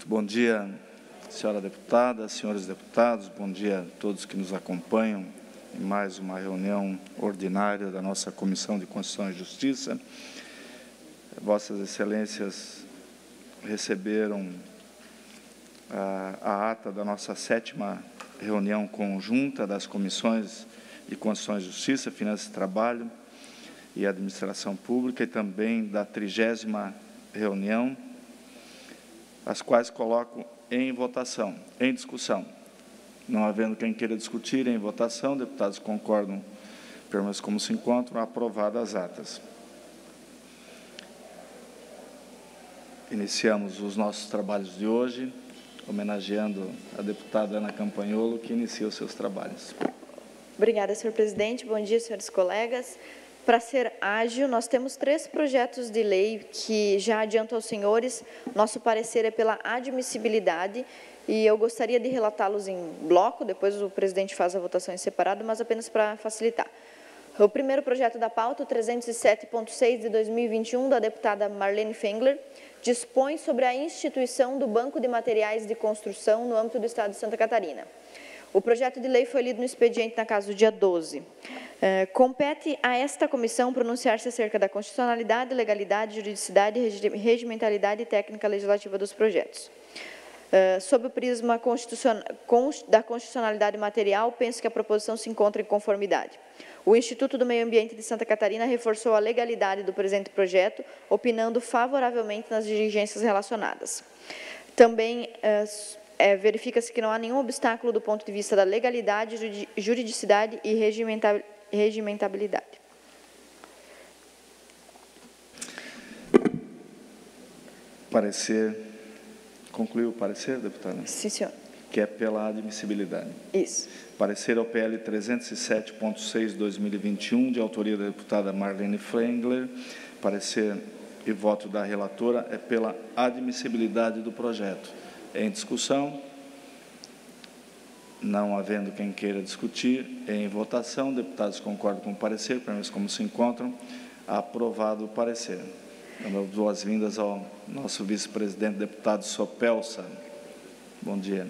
Muito bom dia, senhora deputada, senhores deputados, bom dia a todos que nos acompanham em mais uma reunião ordinária da nossa Comissão de Constituição e Justiça. Vossas Excelências receberam a, a ata da nossa sétima reunião conjunta das comissões de Constituição e Justiça, Finanças e Trabalho e Administração Pública e também da trigésima reunião, as quais coloco em votação, em discussão. Não havendo quem queira discutir em votação, deputados concordam, menos como se encontram, aprovadas as atas. Iniciamos os nossos trabalhos de hoje, homenageando a deputada Ana Campanholo, que inicia os seus trabalhos. Obrigada, senhor presidente. Bom dia, senhores colegas. Para ser ágil, nós temos três projetos de lei que já adianto aos senhores. Nosso parecer é pela admissibilidade e eu gostaria de relatá-los em bloco, depois o presidente faz a votação em separado, mas apenas para facilitar. O primeiro projeto da pauta, o 307.6 de 2021, da deputada Marlene Fengler, dispõe sobre a instituição do Banco de Materiais de Construção no âmbito do Estado de Santa Catarina. O projeto de lei foi lido no expediente na casa do dia 12. É, compete a esta comissão pronunciar-se acerca da constitucionalidade, legalidade, juridicidade, regimentalidade e técnica legislativa dos projetos. Uh, sob o prisma da constitucionalidade material, penso que a proposição se encontra em conformidade. O Instituto do Meio Ambiente de Santa Catarina reforçou a legalidade do presente projeto, opinando favoravelmente nas diligências relacionadas. Também uh, é, verifica-se que não há nenhum obstáculo do ponto de vista da legalidade, juridicidade e regimentabilidade. Parecer. Concluiu o parecer, deputada? Sim, senhor. Que é pela admissibilidade. Isso. Parecer ao PL 307.6 2021, de autoria da deputada Marlene Frengler. Parecer e voto da relatora é pela admissibilidade do projeto. Em discussão? Não havendo quem queira discutir, em votação, deputados concordam com o parecer, pelo menos como se encontram, aprovado o parecer. Dando boas-vindas ao nosso vice-presidente, deputado Sopelsa. Bom dia.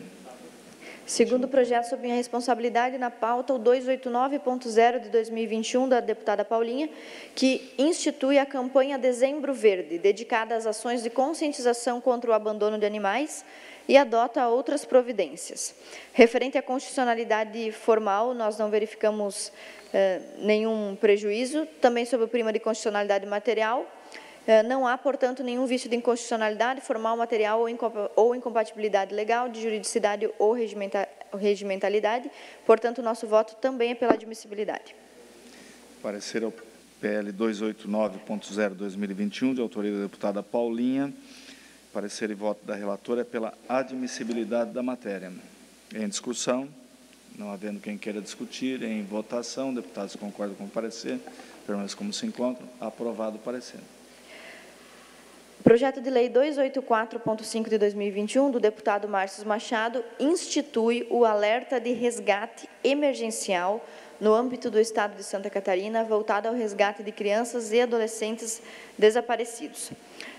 Segundo o projeto sob minha responsabilidade, na pauta, o 289.0 de 2021, da deputada Paulinha, que institui a campanha Dezembro Verde, dedicada às ações de conscientização contra o abandono de animais e adota outras providências. Referente à constitucionalidade formal, nós não verificamos eh, nenhum prejuízo. Também sobre o prima de constitucionalidade material, não há, portanto, nenhum vício de inconstitucionalidade formal, material ou incompatibilidade legal, de juridicidade ou regimentalidade. Portanto, nosso voto também é pela admissibilidade. Parecer ao PL 289.0/2021, de autoria da deputada Paulinha. Parecer e voto da relatora é pela admissibilidade da matéria. Em discussão, não havendo quem queira discutir, em votação, deputados concordam com o parecer, permanece como se encontram, aprovado o parecer. Projeto de Lei 284.5 de 2021, do deputado Márcio Machado, institui o alerta de resgate emergencial no âmbito do Estado de Santa Catarina, voltado ao resgate de crianças e adolescentes desaparecidos.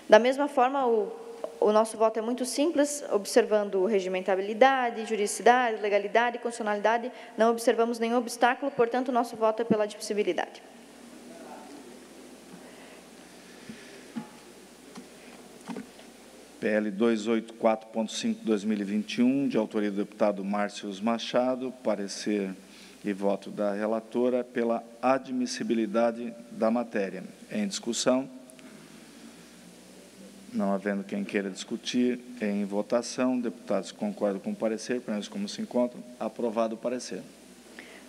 Da mesma forma, o o nosso voto é muito simples, observando regimentabilidade, juridicidade, legalidade, constitucionalidade, não observamos nenhum obstáculo, portanto, o nosso voto é pela admissibilidade. PL 284.5/2021, de autoria do deputado Márcio Machado, parecer e voto da relatora pela admissibilidade da matéria. Em discussão. Não havendo quem queira discutir, em votação, deputados concordam com o parecer, pelo como se encontram, aprovado o parecer.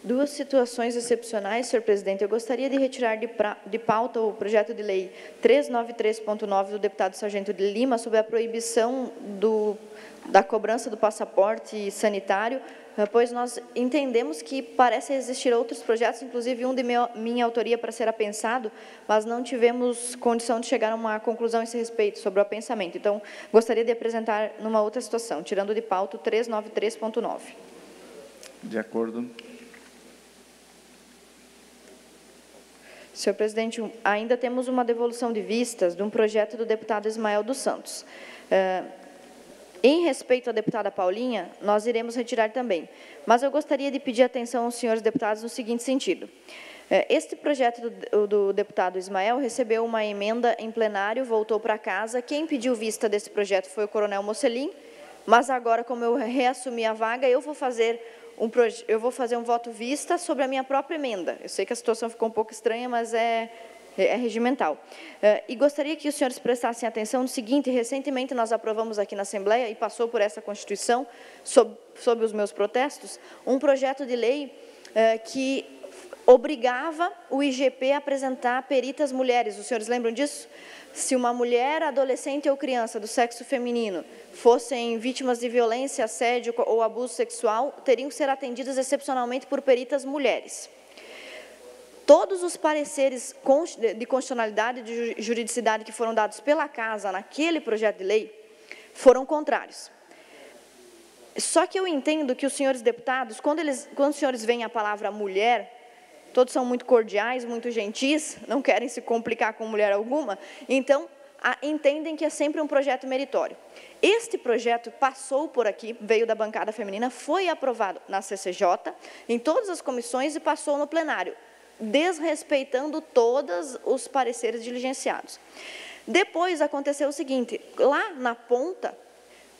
Duas situações excepcionais, senhor presidente. Eu gostaria de retirar de, pra, de pauta o projeto de lei 393.9 do deputado Sargento de Lima sobre a proibição do, da cobrança do passaporte sanitário ah, pois nós entendemos que parece existir outros projetos, inclusive um de minha autoria para ser apensado, mas não tivemos condição de chegar a uma conclusão a esse respeito sobre o apensamento. Então, gostaria de apresentar numa outra situação, tirando de pauta o 393.9. De acordo. Senhor presidente, ainda temos uma devolução de vistas de um projeto do deputado Ismael dos Santos. Uh, Em respeito à deputada Paulinha, nós iremos retirar também. Mas eu gostaria de pedir atenção aos senhores deputados no seguinte sentido. É, este projeto do, do, deputado Ismael recebeu uma emenda em plenário, voltou para casa. Quem pediu vista desse projeto foi o coronel Mocelin, mas agora, como eu reassumi a vaga, eu vou fazer um, eu vou fazer um voto vista sobre a minha própria emenda. Eu sei que a situação ficou um pouco estranha, mas é, é regimental. É, e gostaria que os senhores prestassem atenção no seguinte, recentemente nós aprovamos aqui na Assembleia, e passou por essa Constituição, sob, sob os meus protestos, um projeto de lei é, que obrigava o IGP a apresentar peritas mulheres. Os senhores lembram disso? Se uma mulher, adolescente ou criança do sexo feminino fossem vítimas de violência, assédio ou abuso sexual, teriam que ser atendidas excepcionalmente por peritas mulheres. Todos os pareceres de constitucionalidade e de juridicidade que foram dados pela Casa naquele projeto de lei foram contrários. Só que eu entendo que os senhores deputados, quando, eles, quando os senhores veem a palavra mulher, todos são muito cordiais, muito gentis, não querem se complicar com mulher alguma, então a, entendem que é sempre um projeto meritório. Este projeto passou por aqui, veio da bancada feminina, foi aprovado na CCJ, em todas as comissões e passou no plenário, desrespeitando todos os pareceres diligenciados. Depois aconteceu o seguinte, lá na ponta,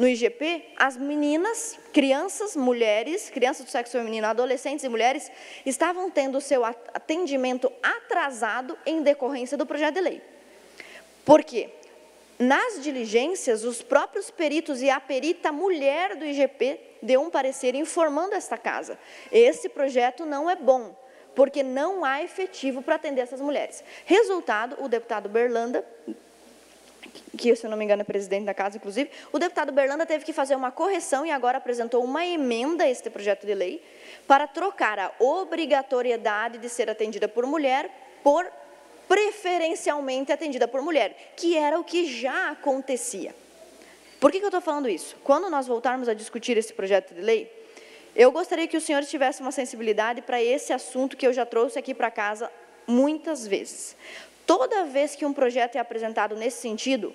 no IGP, as meninas, crianças, mulheres, crianças do sexo feminino, adolescentes e mulheres, estavam tendo o seu atendimento atrasado em decorrência do projeto de lei. Por quê? Nas diligências, os próprios peritos e a perita mulher do IGP deu um parecer informando esta casa. Esse projeto não é bom, porque não há efetivo para atender essas mulheres. Resultado, o deputado Berlanda que, se eu não me engano, é presidente da casa, inclusive, o deputado Berlanda teve que fazer uma correção e agora apresentou uma emenda a este projeto de lei para trocar a obrigatoriedade de ser atendida por mulher por preferencialmente atendida por mulher, que era o que já acontecia. Por que, que eu estou falando isso? Quando nós voltarmos a discutir esse projeto de lei, eu gostaria que os senhores tivessem uma sensibilidade para esse assunto que eu já trouxe aqui para casa muitas vezes. Toda vez que um projeto é apresentado nesse sentido,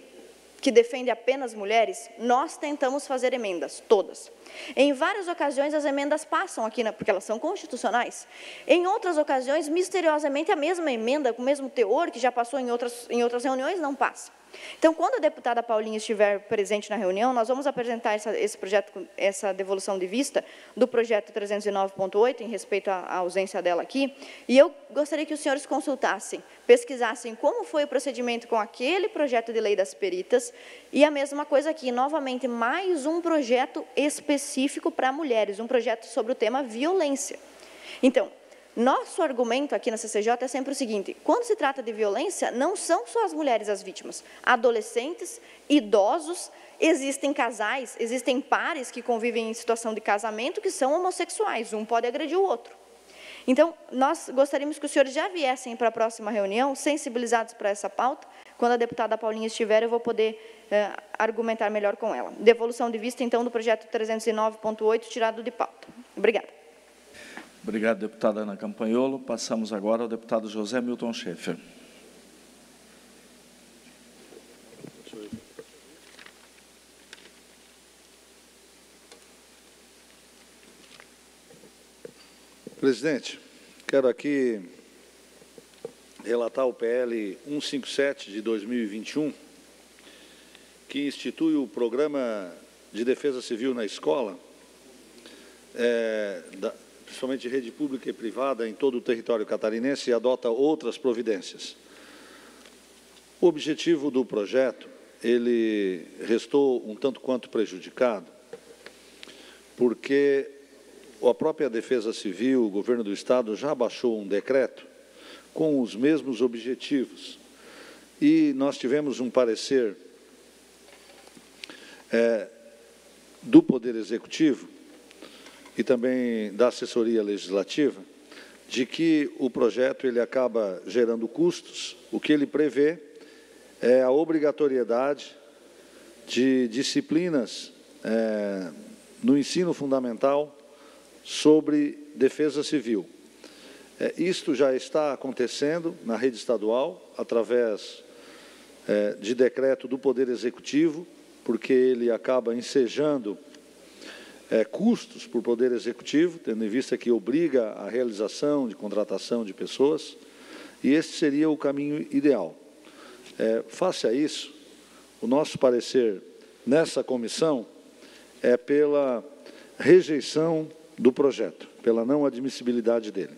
que defende apenas mulheres, nós tentamos fazer emendas, todas. Em várias ocasiões, as emendas passam aqui, porque elas são constitucionais. Em outras ocasiões, misteriosamente, a mesma emenda, com o mesmo teor, que já passou em outras, em outras reuniões, não passa. Então, quando a deputada Paulinha estiver presente na reunião, nós vamos apresentar essa, esse projeto, essa devolução de vista do projeto 309.8, em respeito à, ausência dela aqui, e eu gostaria que os senhores consultassem, pesquisassem como foi o procedimento com aquele projeto de lei das peritas, e a mesma coisa aqui, novamente, mais um projeto específico para mulheres, um projeto sobre o tema violência. Então, nosso argumento aqui na CCJ é sempre o seguinte: quando se trata de violência, não são só as mulheres as vítimas, adolescentes, idosos, existem casais, existem pares que convivem em situação de casamento que são homossexuais, um pode agredir o outro. Então, nós gostaríamos que os senhores já viessem para a próxima reunião, sensibilizados para essa pauta. Quando a deputada Paulinha estiver, eu vou poder eh, argumentar melhor com ela. Devolução de vista, então, do projeto 309.8, tirado de pauta. Obrigada. Obrigado, deputada Ana Campanholo. Passamos agora ao deputado José Milton Schaefer. Presidente, quero aqui relatar o PL 157 de 2021, que institui o Programa de Defesa Civil na Escola, é, da, principalmente de rede pública e privada, em todo o território catarinense e adota outras providências. O objetivo do projeto, ele restou um tanto quanto prejudicado, porque a própria Defesa Civil, o governo do Estado, já baixou um decreto com os mesmos objetivos. E nós tivemos um parecer é, do Poder Executivo e também da assessoria legislativa, de que o projeto ele acaba gerando custos. O que ele prevê é a obrigatoriedade de disciplinas é, no ensino fundamental sobre defesa civil. É, isto já está acontecendo na rede estadual, através é, de decreto do Poder Executivo, porque ele acaba ensejando é, custos para o Poder Executivo, tendo em vista que obriga a realização de contratação de pessoas, e este seria o caminho ideal. É, face a isso, o nosso parecer nessa comissão é pela rejeição do projeto, pela não admissibilidade dele.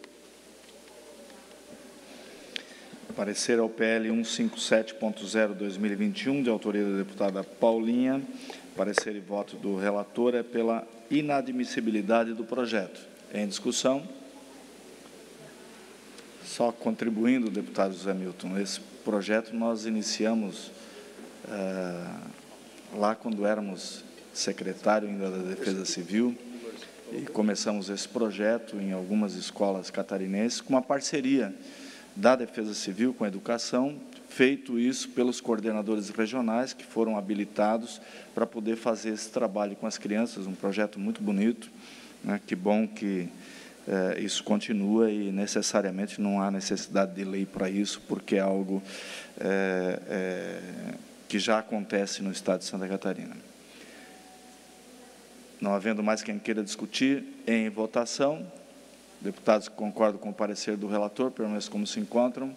Parecer ao PL 157.0/2021, de autoria da deputada Paulinha. Parecer e voto do relator é pela inadmissibilidade do projeto. Em discussão. Só contribuindo, deputado José Milton, esse projeto nós iniciamos uh, lá quando éramos secretário ainda da Defesa Civil e começamos esse projeto em algumas escolas catarinenses com uma parceria da Defesa Civil com a Educação, feito isso pelos coordenadores regionais que foram habilitados para poder fazer esse trabalho com as crianças, um projeto muito bonito. Né? Que bom que é, isso continua e necessariamente não há necessidade de lei para isso, porque é algo é, é, que já acontece no Estado de Santa Catarina. Não havendo mais quem queira discutir, em votação, deputados que concordam com o parecer do relator, permaneçam como se encontram.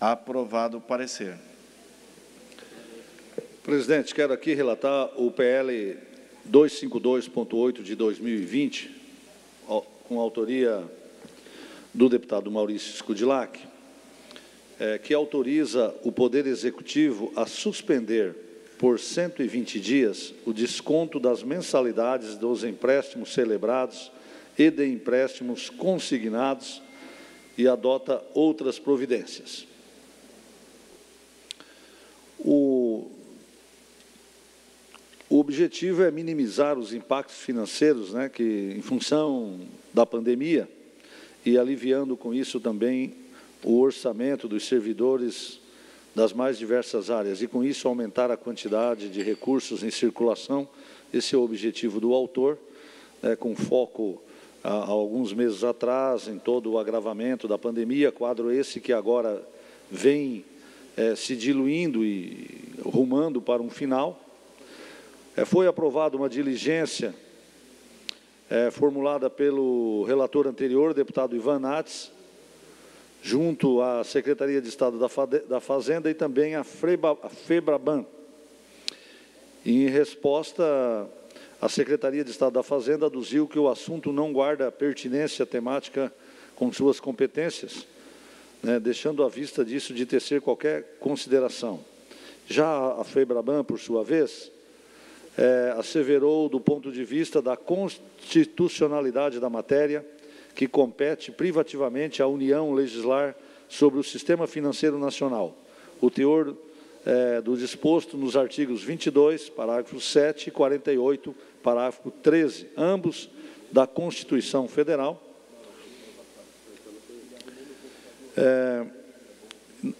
Aprovado o parecer. Presidente, quero aqui relatar o PL 252.8 de 2020, com autoria do deputado Maurício Scudilac, é, que autoriza o Poder Executivo a suspender por 120 dias o desconto das mensalidades dos empréstimos celebrados e de empréstimos consignados e adota outras providências. O, o objetivo é minimizar os impactos financeiros, né, que em função da pandemia e aliviando com isso também o orçamento dos servidores das mais diversas áreas e com isso aumentar a quantidade de recursos em circulação. Esse é o objetivo do autor, né, com foco há, há alguns meses atrás em todo o agravamento da pandemia, quadro esse que agora vem é, se diluindo e rumando para um final. É, foi aprovada uma diligência é, formulada pelo relator anterior, deputado Ivan Nats, junto à Secretaria de Estado da Fazenda e também à FEBRABAN. Em resposta, a Secretaria de Estado da Fazenda aduziu que o assunto não guarda pertinência temática com suas competências, né, deixando à vista disso de tecer qualquer consideração. Já a FEBRABAN, por sua vez, é, asseverou do ponto de vista da constitucionalidade da matéria, que compete privativamente à União legislar sobre o sistema financeiro nacional. O teor é, do disposto nos artigos 22, parágrafo 7 e 48, parágrafo 13, ambos da Constituição Federal. É,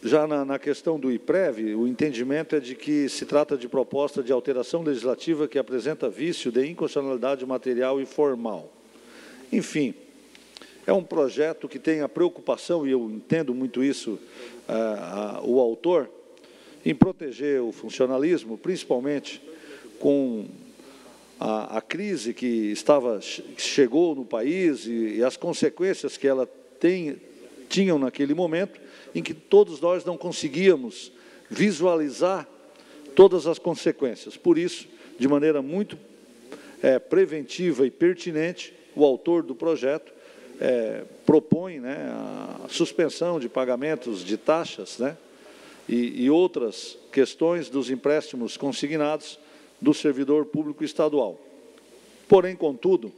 já na, na, questão do IPREV, o entendimento é de que se trata de proposta de alteração legislativa que apresenta vício de inconstitucionalidade material e formal. Enfim, é um projeto que tem a preocupação, e eu entendo muito isso, uh, uh, o autor, em proteger o funcionalismo, principalmente com a, a crise que estava chegou no país e, e as consequências que ela tem, tinham naquele momento, em que todos nós não conseguíamos visualizar todas as consequências. Por isso, de maneira muito é, preventiva e pertinente, o autor do projeto é, propõe né, a suspensão de pagamentos de taxas né, e, e outras questões dos empréstimos consignados do servidor público estadual. Porém, contudo,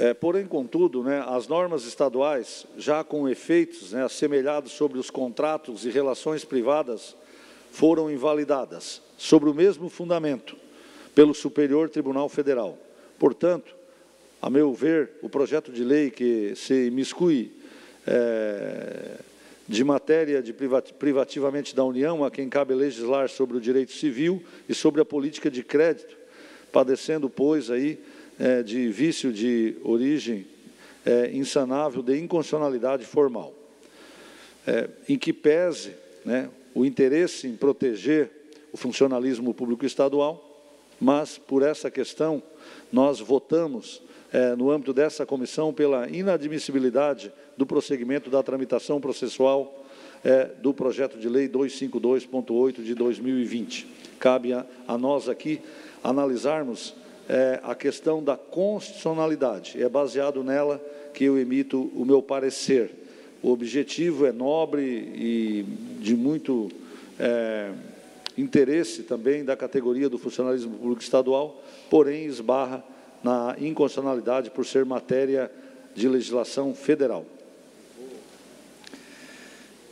É, porém, contudo, né, as normas estaduais, já com efeitos né, assemelhados sobre os contratos e relações privadas, foram invalidadas, sobre o mesmo fundamento, pelo Superior Tribunal Federal. Portanto, a meu ver, o projeto de lei que se imiscui é, de matéria de privativamente da União, a quem cabe legislar sobre o direito civil e sobre a política de crédito, padecendo, pois, aí é, de vício de origem é, insanável de inconstitucionalidade formal, é, em que pese né, o interesse em proteger o funcionalismo público estadual, mas por essa questão nós votamos é, no âmbito dessa comissão pela inadmissibilidade do prosseguimento da tramitação processual é, do projeto de lei 252.8 de 2020. Cabe a, a nós aqui analisarmos é, a questão da constitucionalidade. É baseado nela que eu emito o meu parecer. O objetivo é nobre e de muito é, interesse também da categoria do funcionalismo público estadual, porém esbarra na inconstitucionalidade por ser matéria de legislação federal.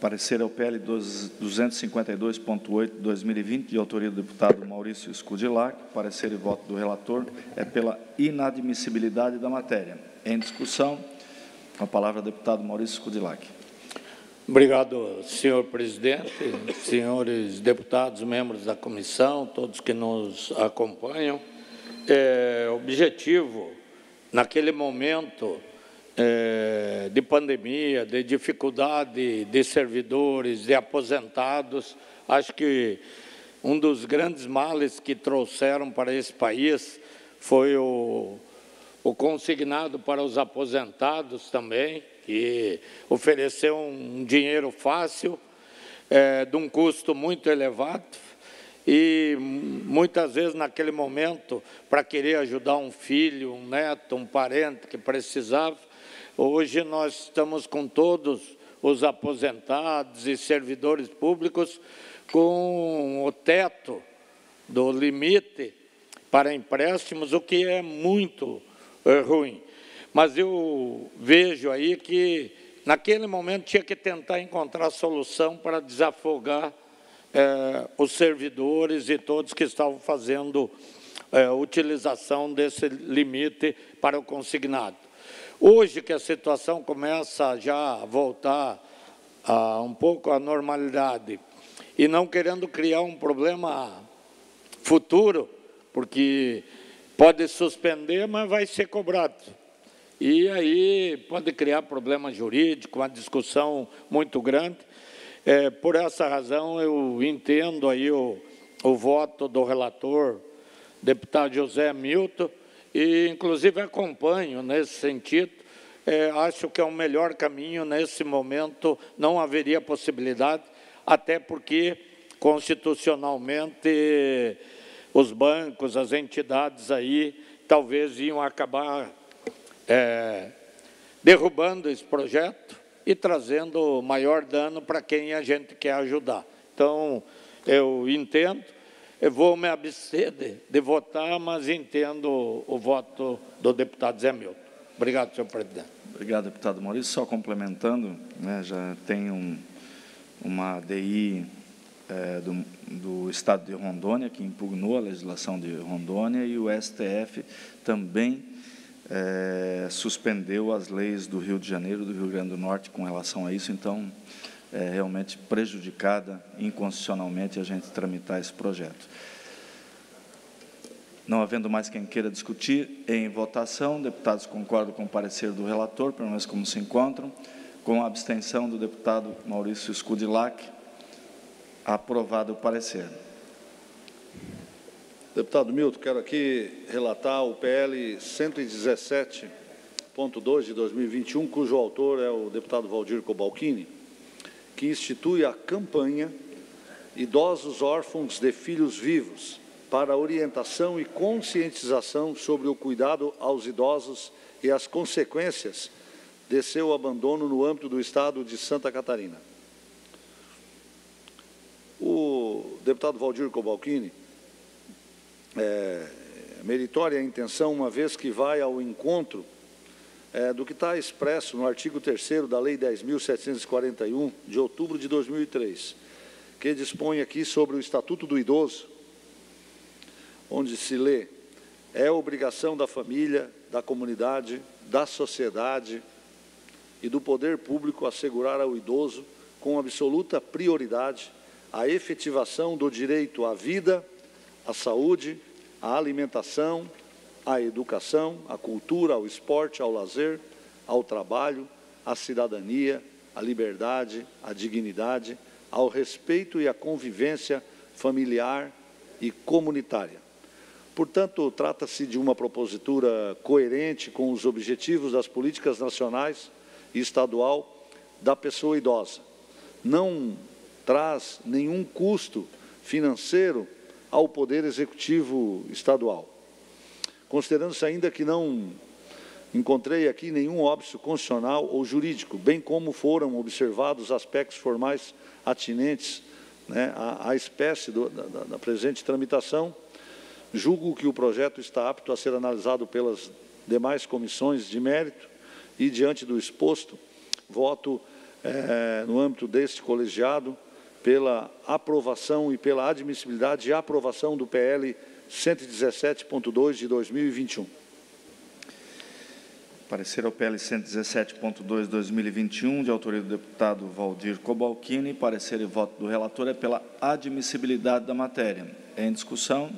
Parecer ao PL 252.8 de 2020, de autoria do deputado Maurício Scudilac. Parecer e voto do relator é pela inadmissibilidade da matéria. Em discussão, a palavra o deputado Maurício Scudilac. Obrigado, senhor presidente, senhores deputados, membros da comissão, todos que nos acompanham. É, objetivo, naquele momento, é, de pandemia, de dificuldade de servidores, de aposentados. Acho que um dos grandes males que trouxeram para esse país foi o, o consignado para os aposentados também, que ofereceu um dinheiro fácil, é, de um custo muito elevado, e muitas vezes naquele momento, para querer ajudar um filho, um neto, um parente que precisava, Hoje nós estamos com todos os aposentados e servidores públicos com o teto do limite para empréstimos, o que é muito é, ruim. Mas eu vejo aí que, naquele momento, tinha que tentar encontrar solução para desafogar é, os servidores e todos que estavam fazendo é, utilização desse limite para o consignado. Hoje que a situação começa já a voltar a um pouco à normalidade e não querendo criar um problema futuro, porque pode suspender, mas vai ser cobrado. E aí pode criar problema jurídico, uma discussão muito grande. É, por essa razão, eu entendo aí o, o voto do relator, deputado José Milton, e inclusive acompanho nesse sentido. É, acho que é o melhor caminho nesse momento, não haveria possibilidade, até porque constitucionalmente os bancos, as entidades aí, talvez iam acabar é, derrubando esse projeto e trazendo maior dano para quem a gente quer ajudar. Então, eu entendo, eu vou me abster de, de votar, mas entendo o, o voto do deputado Zé Milton. Obrigado, senhor presidente. Obrigado, deputado Maurício. Só complementando, né, já tem um, uma DI é, do, do, Estado de Rondônia, que impugnou a legislação de Rondônia, e o STF também é, suspendeu as leis do Rio de Janeiro, do Rio Grande do Norte, com relação a isso. Então, é realmente prejudicada inconstitucionalmente a gente tramitar esse projeto. Não havendo mais quem queira discutir, em votação, deputados concordam com o parecer do relator, pelo menos como se encontram, com a abstenção do deputado Maurício Scudilac, aprovado o parecer. Deputado Milton, quero aqui relatar o PL 117.2 de 2021, cujo autor é o deputado Valdir Cobalcini, que institui a campanha Idosos Órfãos de Filhos Vivos, para orientação e conscientização sobre o cuidado aos idosos e as consequências de seu abandono no âmbito do Estado de Santa Catarina. O deputado Valdir Cobalcini, é, meritória a intenção, uma vez que vai ao encontro é, do que está expresso no artigo 3 da Lei 10.741, de outubro de 2003, que dispõe aqui sobre o Estatuto do Idoso, onde se lê: é obrigação da família, da comunidade, da sociedade e do poder público assegurar ao idoso, com absoluta prioridade, a efetivação do direito à vida, à saúde, à alimentação, à educação, à cultura, ao esporte, ao lazer, ao trabalho, à cidadania, à liberdade, à dignidade, ao respeito e à convivência familiar e comunitária. Portanto, trata-se de uma propositura coerente com os objetivos das políticas nacionais e estadual da pessoa idosa. Não traz nenhum custo financeiro ao Poder Executivo Estadual. Considerando-se ainda que não encontrei aqui nenhum óbice constitucional ou jurídico, bem como foram observados aspectos formais atinentes né, à, à, espécie do, da, da presente tramitação, julgo que o projeto está apto a ser analisado pelas demais comissões de mérito e, diante do exposto, voto é, no âmbito deste colegiado pela aprovação e pela admissibilidade e aprovação do PL 117.2 de 2021. Parecer ao PL 117.2 2021, de autoria do deputado Valdir Cobalcini. Parecer e voto do relator é pela admissibilidade da matéria. Em discussão.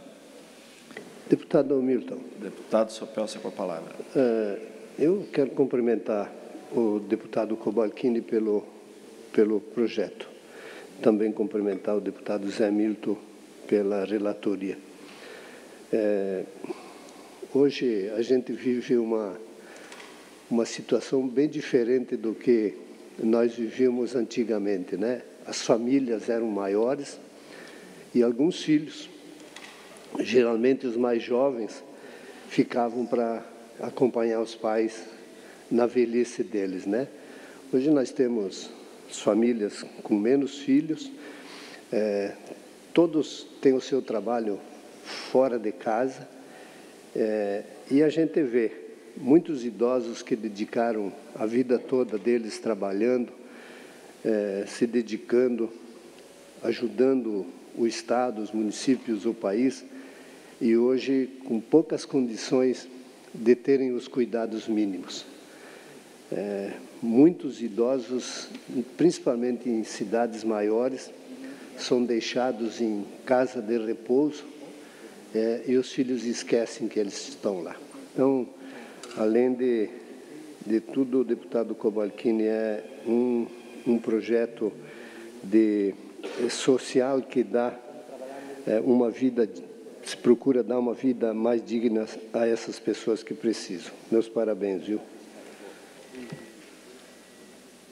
Deputado Milton. Deputado Sopelsa com a palavra. Uh, eu quero cumprimentar o deputado Cobalcini pelo, pelo projeto. Também cumprimentar o deputado Zé Milton pela relatoria. É, hoje a gente vive uma, uma situação bem diferente do que nós vivíamos antigamente, né? As famílias eram maiores e alguns filhos, geralmente os mais jovens, ficavam para acompanhar os pais na velhice deles, né? Hoje nós temos famílias com menos filhos, é, todos têm o seu trabalho fora de casa, é, e a gente vê muitos idosos que dedicaram a vida toda deles trabalhando, é, se dedicando, ajudando o Estado, os municípios, o país, e hoje com poucas condições de terem os cuidados mínimos. É, muitos idosos, principalmente em cidades maiores, são deixados em casa de repouso é, e os filhos esquecem que eles estão lá. Então, além de, de tudo, o deputado Cobalcini é um, um projeto de, é, social que dá é, uma vida se procura dar uma vida mais digna a essas pessoas que precisam. Meus parabéns, viu?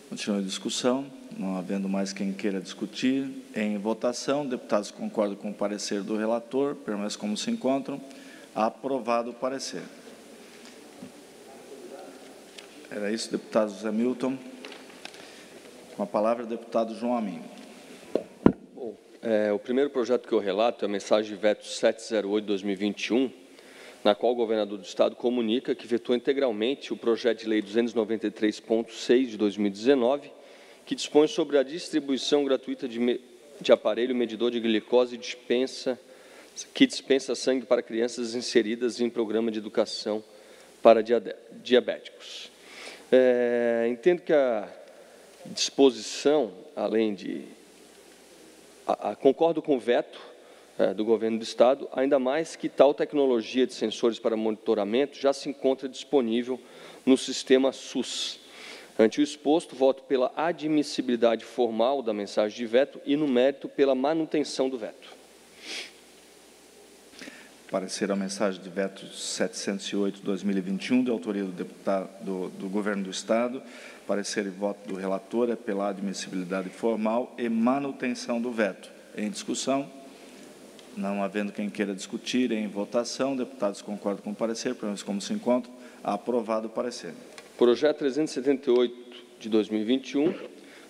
Continua a discussão. Não havendo mais quem queira discutir, em votação, deputados concordam com o parecer do relator, permanecem como se encontram. Aprovado o parecer. Era isso, deputado José Milton. Com a palavra, deputado João Amin. É, o primeiro projeto que eu relato é a mensagem de veto 708-2021, na qual o governador do Estado comunica que vetou integralmente o projeto de lei 293.6 de 2019, que dispõe sobre a distribuição gratuita de, de aparelho medidor de glicose e dispensa, que dispensa sangue para crianças inseridas em programa de educação para diabéticos. É, entendo que a disposição, além de a, a, concordo com o veto é, do governo do Estado, ainda mais que tal tecnologia de sensores para monitoramento já se encontra disponível no sistema SUS. Ante o exposto, voto pela admissibilidade formal da mensagem de veto e, no mérito, pela manutenção do veto. Parecer a mensagem de veto 708-2021, de autoria do deputado do, do Governo do Estado, Parecer e voto do relator é pela admissibilidade formal e manutenção do veto. Em discussão, não havendo quem queira discutir, em votação, deputados concordam com o parecer, menos como se encontra, aprovado o parecer. Projeto 378 de 2021,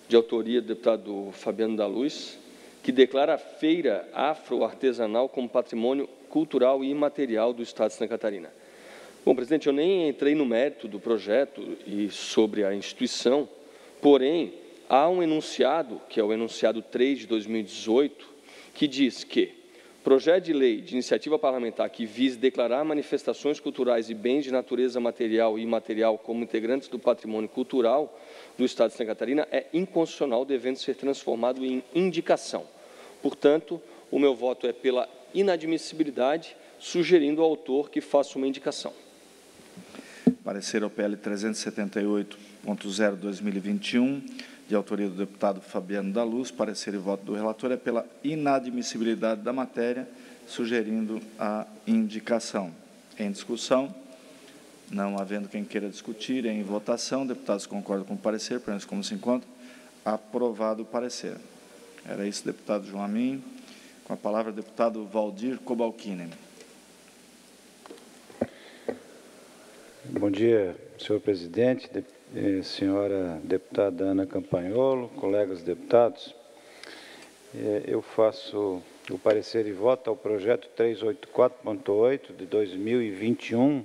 de autoria do deputado Fabiano da Luz, que declara a feira afro-artesanal como patrimônio cultural e imaterial do Estado de Santa Catarina. Bom, presidente, eu nem entrei no mérito do projeto e sobre a instituição, porém, há um enunciado, que é o enunciado 3 de 2018, que diz que projeto de lei de iniciativa parlamentar que vise declarar manifestações culturais e bens de natureza material e imaterial como integrantes do patrimônio cultural do Estado de Santa Catarina é inconstitucional, devendo ser transformado em indicação. Portanto, o meu voto é pela inadmissibilidade, sugerindo ao autor que faça uma indicação. Parecer ao PL 378.0/2021, de autoria do deputado Fabiano da Luz, parecer e voto do relator é pela inadmissibilidade da matéria, sugerindo a indicação. Em discussão, não havendo quem queira discutir, em votação, deputados concordam com o parecer, para como se encontra, aprovado o parecer. Era isso, deputado João Amin. Com a palavra, deputado Valdir Cobalcini. Bom dia, senhor presidente, eh, senhora deputada Ana Campanholo, colegas deputados. Eh, eu faço o parecer e voto ao projeto 384.8 de 2021,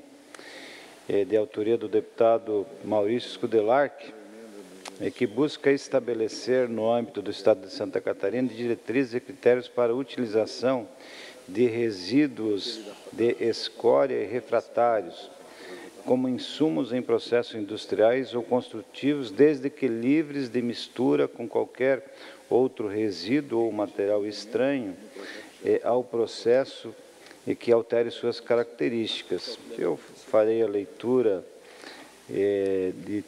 eh, de autoria do deputado Maurício Scudelarc, que busca estabelecer no âmbito do Estado de Santa Catarina diretrizes e critérios para a utilização de resíduos de escória e refratários como insumos em processos industriais ou construtivos, desde que livres de mistura com qualquer outro resíduo ou material estranho é, ao processo e que altere suas características. Eu farei a leitura é, de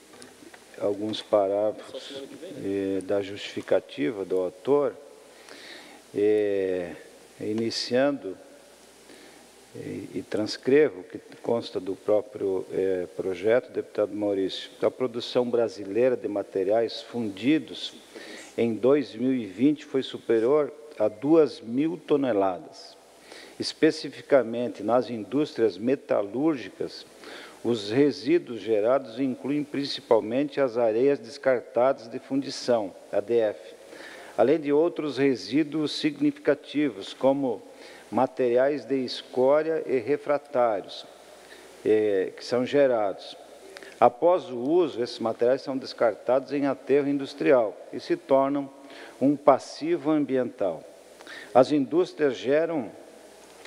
alguns parágrafos é, da justificativa do autor, iniciando e, transcrevo, que consta do próprio é, projeto, deputado Maurício, a produção brasileira de materiais fundidos em 2020 foi superior a 2 mil toneladas. Especificamente nas indústrias metalúrgicas, os resíduos gerados incluem principalmente as areias descartadas de fundição, ADF, além de outros resíduos significativos, como materiais de escória e refratários eh, que são gerados. Após o uso, esses materiais são descartados em aterro industrial e se tornam um passivo ambiental. As indústrias geram,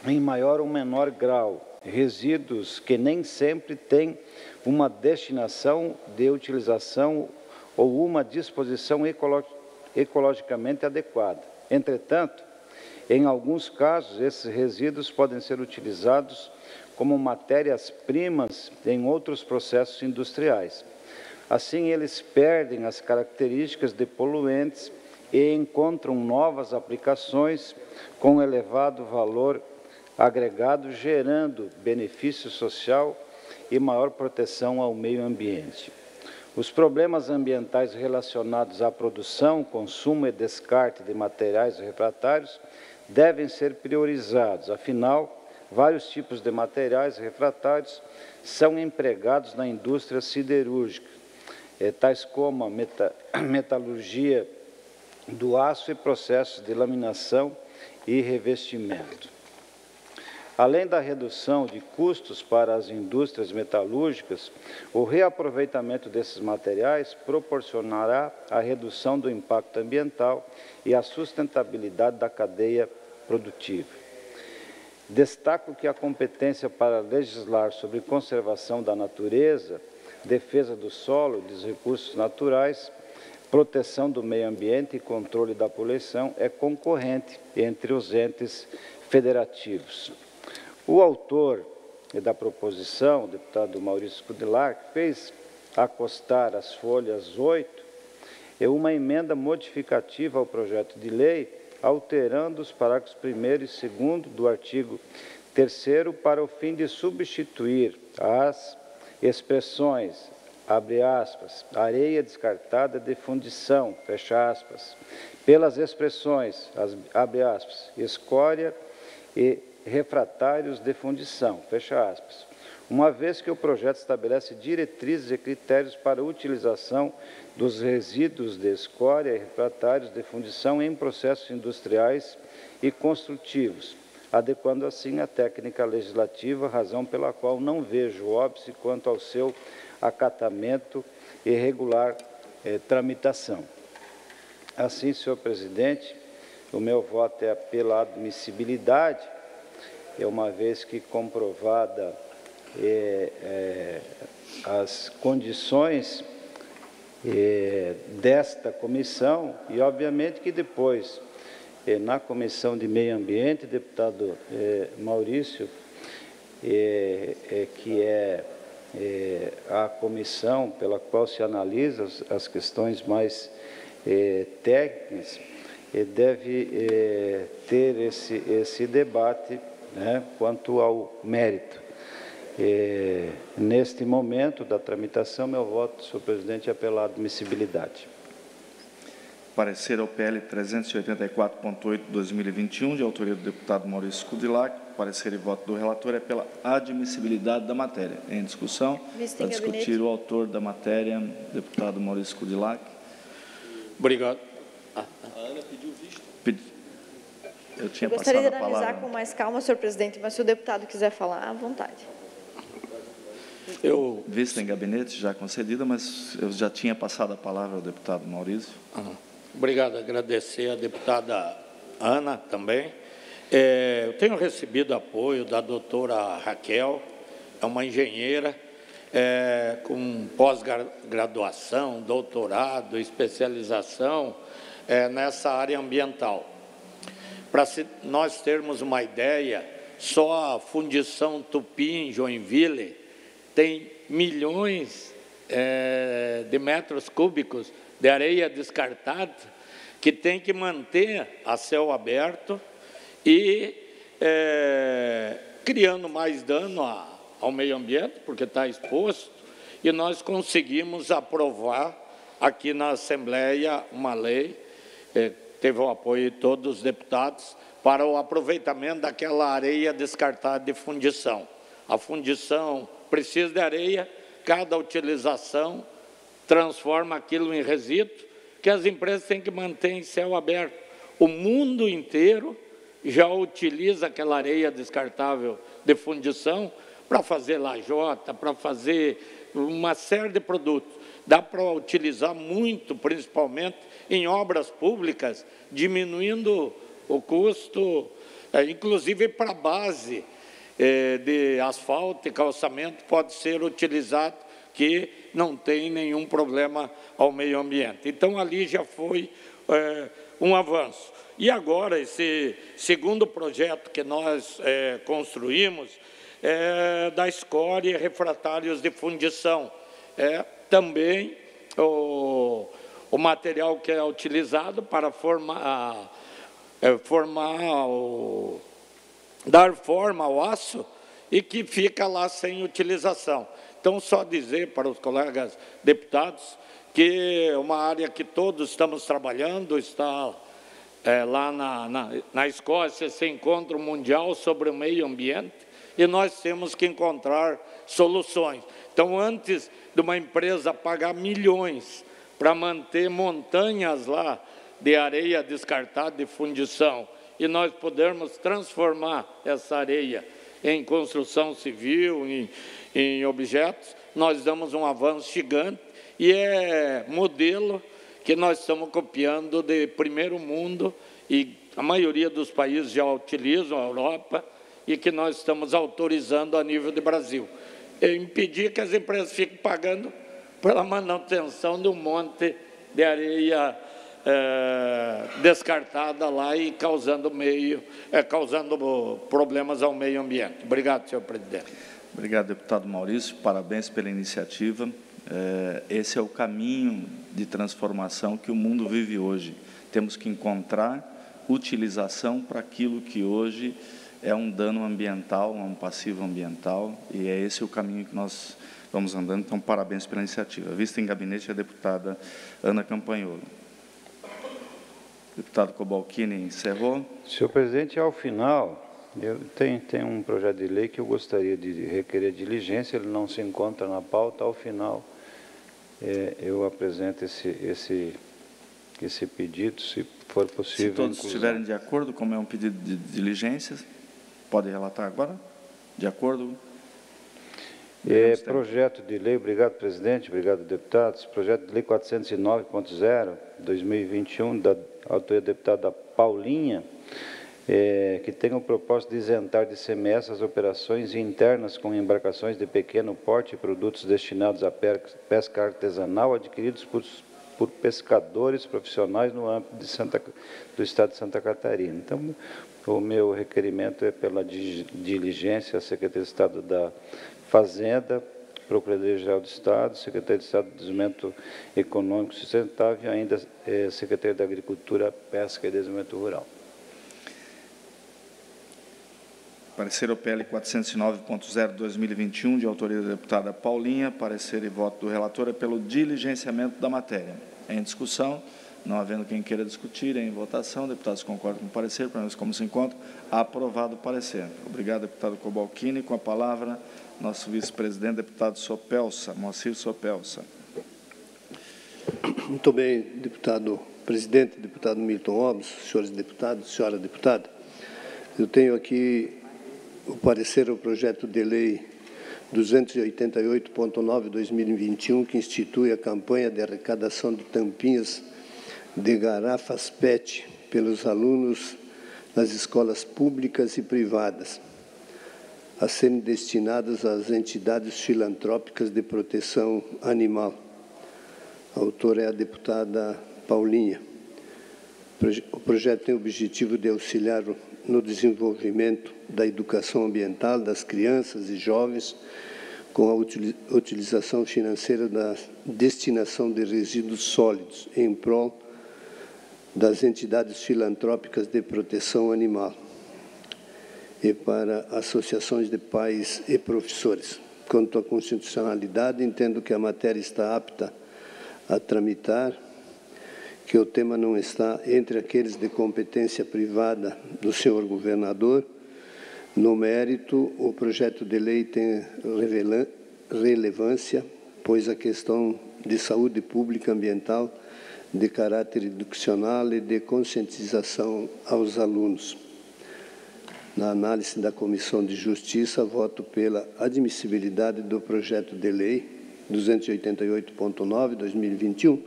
em maior ou menor grau, resíduos que nem sempre têm uma destinação de utilização ou uma disposição ecologicamente adequada. Entretanto, em alguns casos, esses resíduos podem ser utilizados como matérias-primas em outros processos industriais. Assim, eles perdem as características de poluentes e encontram novas aplicações com elevado valor agregado, gerando benefício social e maior proteção ao meio ambiente. Os problemas ambientais relacionados à produção, consumo e descarte de materiais refratários devem ser priorizados, afinal, vários tipos de materiais refratários são empregados na indústria siderúrgica, eh, tais como a meta, metalurgia do aço e processos de laminação e revestimento. Além da redução de custos para as indústrias metalúrgicas, o reaproveitamento desses materiais proporcionará a redução do impacto ambiental e a sustentabilidade da cadeia produtiva. Destaco que a competência para legislar sobre conservação da natureza, defesa do solo dos recursos naturais, proteção do meio ambiente e controle da poluição é concorrente entre os entes federativos. O autor da proposição, o deputado Maurício Cudilar, fez acostar as folhas 8 é uma emenda modificativa ao projeto de lei, alterando os parágrafos 1 e 2 do artigo 3 para o fim de substituir as expressões, abre aspas, areia descartada de fundição, fecha aspas, pelas expressões, abre aspas, escória e refratários de fundição, fecha aspas. Uma vez que o projeto estabelece diretrizes e critérios para a utilização dos resíduos de escória e refratários de fundição em processos industriais e construtivos, adequando assim a técnica legislativa, razão pela qual não vejo óbice quanto ao seu acatamento e regular eh, tramitação. Assim, senhor presidente, o meu voto é pela admissibilidade é uma vez que comprovada é, é, as condições é, desta comissão e, obviamente, que depois, é, na Comissão de Meio Ambiente, deputado Maurício, que é a comissão pela qual se analisa as, questões mais técnicas deve ter esse, esse debate né, quanto ao mérito. É, neste momento da tramitação, meu voto, senhor presidente, é pela admissibilidade. Parecer ao PL 384.8 2021, de autoria do deputado Maurício Kudilac. Parecer e voto do relator é pela admissibilidade da matéria. Em discussão, para discutir o autor da matéria, deputado Maurício Kudilac. Obrigado. Ah, a Ana pediu visto. Pedi... Eu tinha Eu gostaria passado de a palavra. analisar com mais calma, senhor presidente, mas se o deputado quiser falar, à vontade. Eu, Vista em gabinete já concedida, mas eu já tinha passado a palavra ao deputado Maurício. ah, obrigado, agradecer a deputada Ana também. É, eu tenho recebido apoio da doutora Raquel, é uma engenheira é, com pós-graduação, doutorado, especialização é, nessa área ambiental. Para nós termos uma ideia, só a fundição Tupi em Joinville tem milhões é, de metros cúbicos de areia descartada que tem que manter a céu aberto e é, criando mais dano a, ao meio ambiente, porque está exposto, e nós conseguimos aprovar aqui na Assembleia uma lei, é, teve o apoio de todos os deputados, para o aproveitamento daquela areia descartada de fundição. A fundição precisa de areia, cada utilização transforma aquilo em resíduo, que as empresas têm que manter em céu aberto. O mundo inteiro já utiliza aquela areia descartável de fundição para fazer lajota, para fazer uma série de produtos. Dá para utilizar muito, principalmente em obras públicas, diminuindo o custo, é, inclusive para a base de asfalto e calçamento pode ser utilizado, que não tem nenhum problema ao meio ambiente. Então, ali já foi é, um avanço. E agora, esse segundo projeto que nós é, construímos é da escória e refratários de fundição. É também o, o material que é utilizado para formar, é, formar o, dar forma ao aço e que fica lá sem utilização. Então, só dizer para os colegas deputados que é uma área que todos estamos trabalhando, está é, lá na, na, na Escócia, esse encontro mundial sobre o meio ambiente, e nós temos que encontrar soluções. Então, antes de uma empresa pagar milhões para manter montanhas lá de areia descartada de fundição, e nós podermos transformar essa areia em construção civil, em, em objetos, nós damos um avanço gigante e é modelo que nós estamos copiando de primeiro mundo e a maioria dos países já utilizam, a Europa, e que nós estamos autorizando a nível de Brasil. É impedir que as empresas fiquem pagando pela manutenção de um monte de areia é, descartada lá e causando meio, é, causando problemas ao meio ambiente. Obrigado, senhor presidente. Obrigado, deputado Maurício. Parabéns pela iniciativa. É, esse é o caminho de transformação que o mundo vive hoje. Temos que encontrar utilização para aquilo que hoje é um dano ambiental, um passivo ambiental, e é esse o caminho que nós vamos andando. Então, parabéns pela iniciativa. Vista em gabinete a deputada Ana Campanholo. Deputado Cobalcini encerrou. Senhor presidente, ao final, eu tenho, tenho um projeto de lei que eu gostaria de requerer diligência, ele não se encontra na pauta, ao final é, eu apresento esse, esse, esse pedido, se for possível. Se todos estiverem de acordo, como é um pedido de diligência, pode relatar agora? De acordo? É, projeto de lei, obrigado presidente, obrigado deputados, projeto de lei 409.0, 2021, da autoria deputada Paulinha, é, que tem o propósito de isentar de CMS as operações internas com embarcações de pequeno porte e produtos destinados à pesca artesanal adquiridos por, por pescadores profissionais no âmbito de Santa, do Estado de Santa Catarina. Então, o meu requerimento é pela diligência à Secretaria de Estado da Fazenda Procuradoria-Geral do Estado, Secretaria de Estado de Desenvolvimento Econômico Sustentável e ainda é, Secretaria da Agricultura, Pesca e Desenvolvimento Rural. Parecer o PL 409.0-2021, de autoria da deputada Paulinha. Parecer e voto do relator é pelo diligenciamento da matéria. Em discussão, não havendo quem queira discutir, em votação, deputados concordam com o parecer, para nós como se encontra, aprovado o parecer. Obrigado, deputado Cobalcini. Com a palavra, nosso vice-presidente, deputado Sopelsa, Moacir Sopelsa. Muito bem, deputado presidente, deputado Milton Obres, senhores deputados, senhora deputada. Eu tenho aqui o parecer ao projeto de lei 288.9/2021 que institui a campanha de arrecadação de tampinhas de garrafas PET pelos alunos nas escolas públicas e privadas, a serem destinadas às entidades filantrópicas de proteção animal. A autora é a deputada Paulinha. O projeto tem o objetivo de auxiliar no desenvolvimento da educação ambiental das crianças e jovens com a utilização financeira da destinação de resíduos sólidos em prol das entidades filantrópicas de proteção animal e para associações de pais e professores. Quanto à constitucionalidade, entendo que a matéria está apta a tramitar que o tema não está entre aqueles de competência privada do senhor governador. No mérito, o projeto de lei tem relevância, pois a questão de saúde pública ambiental de caráter educacional e de conscientização aos alunos. Na análise da Comissão de Justiça, voto pela admissibilidade do projeto de lei 288.9/2021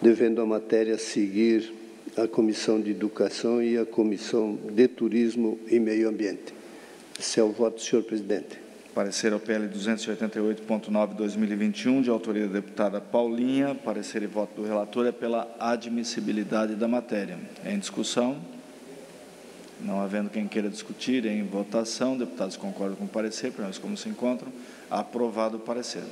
devendo a matéria seguir a Comissão de Educação e a Comissão de Turismo e Meio Ambiente. Esse é o voto, senhor presidente. Parecer ao PL 288.9/2021, de autoria da deputada Paulinha. Parecer e voto do relator é pela admissibilidade da matéria. Em discussão? Não havendo quem queira discutir, em votação, deputados concordam com o parecer, para nós como se encontram, aprovado o parecer.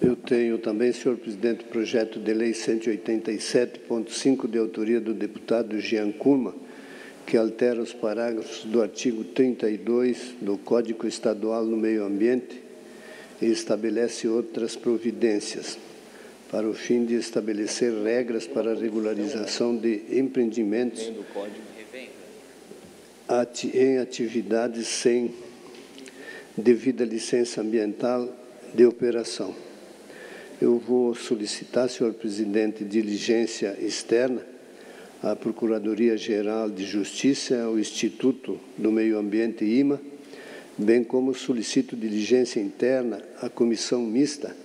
Eu tenho também, senhor presidente, o projeto de lei 187.5, de autoria do deputado Jean Kuma, que altera os parágrafos do artigo 32 do Código Estadual do Meio Ambiente e estabelece outras providências para o fim de estabelecer regras para a regularização de empreendimentos em atividades sem devida licença ambiental de operação. Eu vou solicitar, senhor presidente, diligência externa à Procuradoria-Geral de Justiça, ao Instituto do Meio Ambiente IMA, bem como solicito diligência interna à Comissão Mista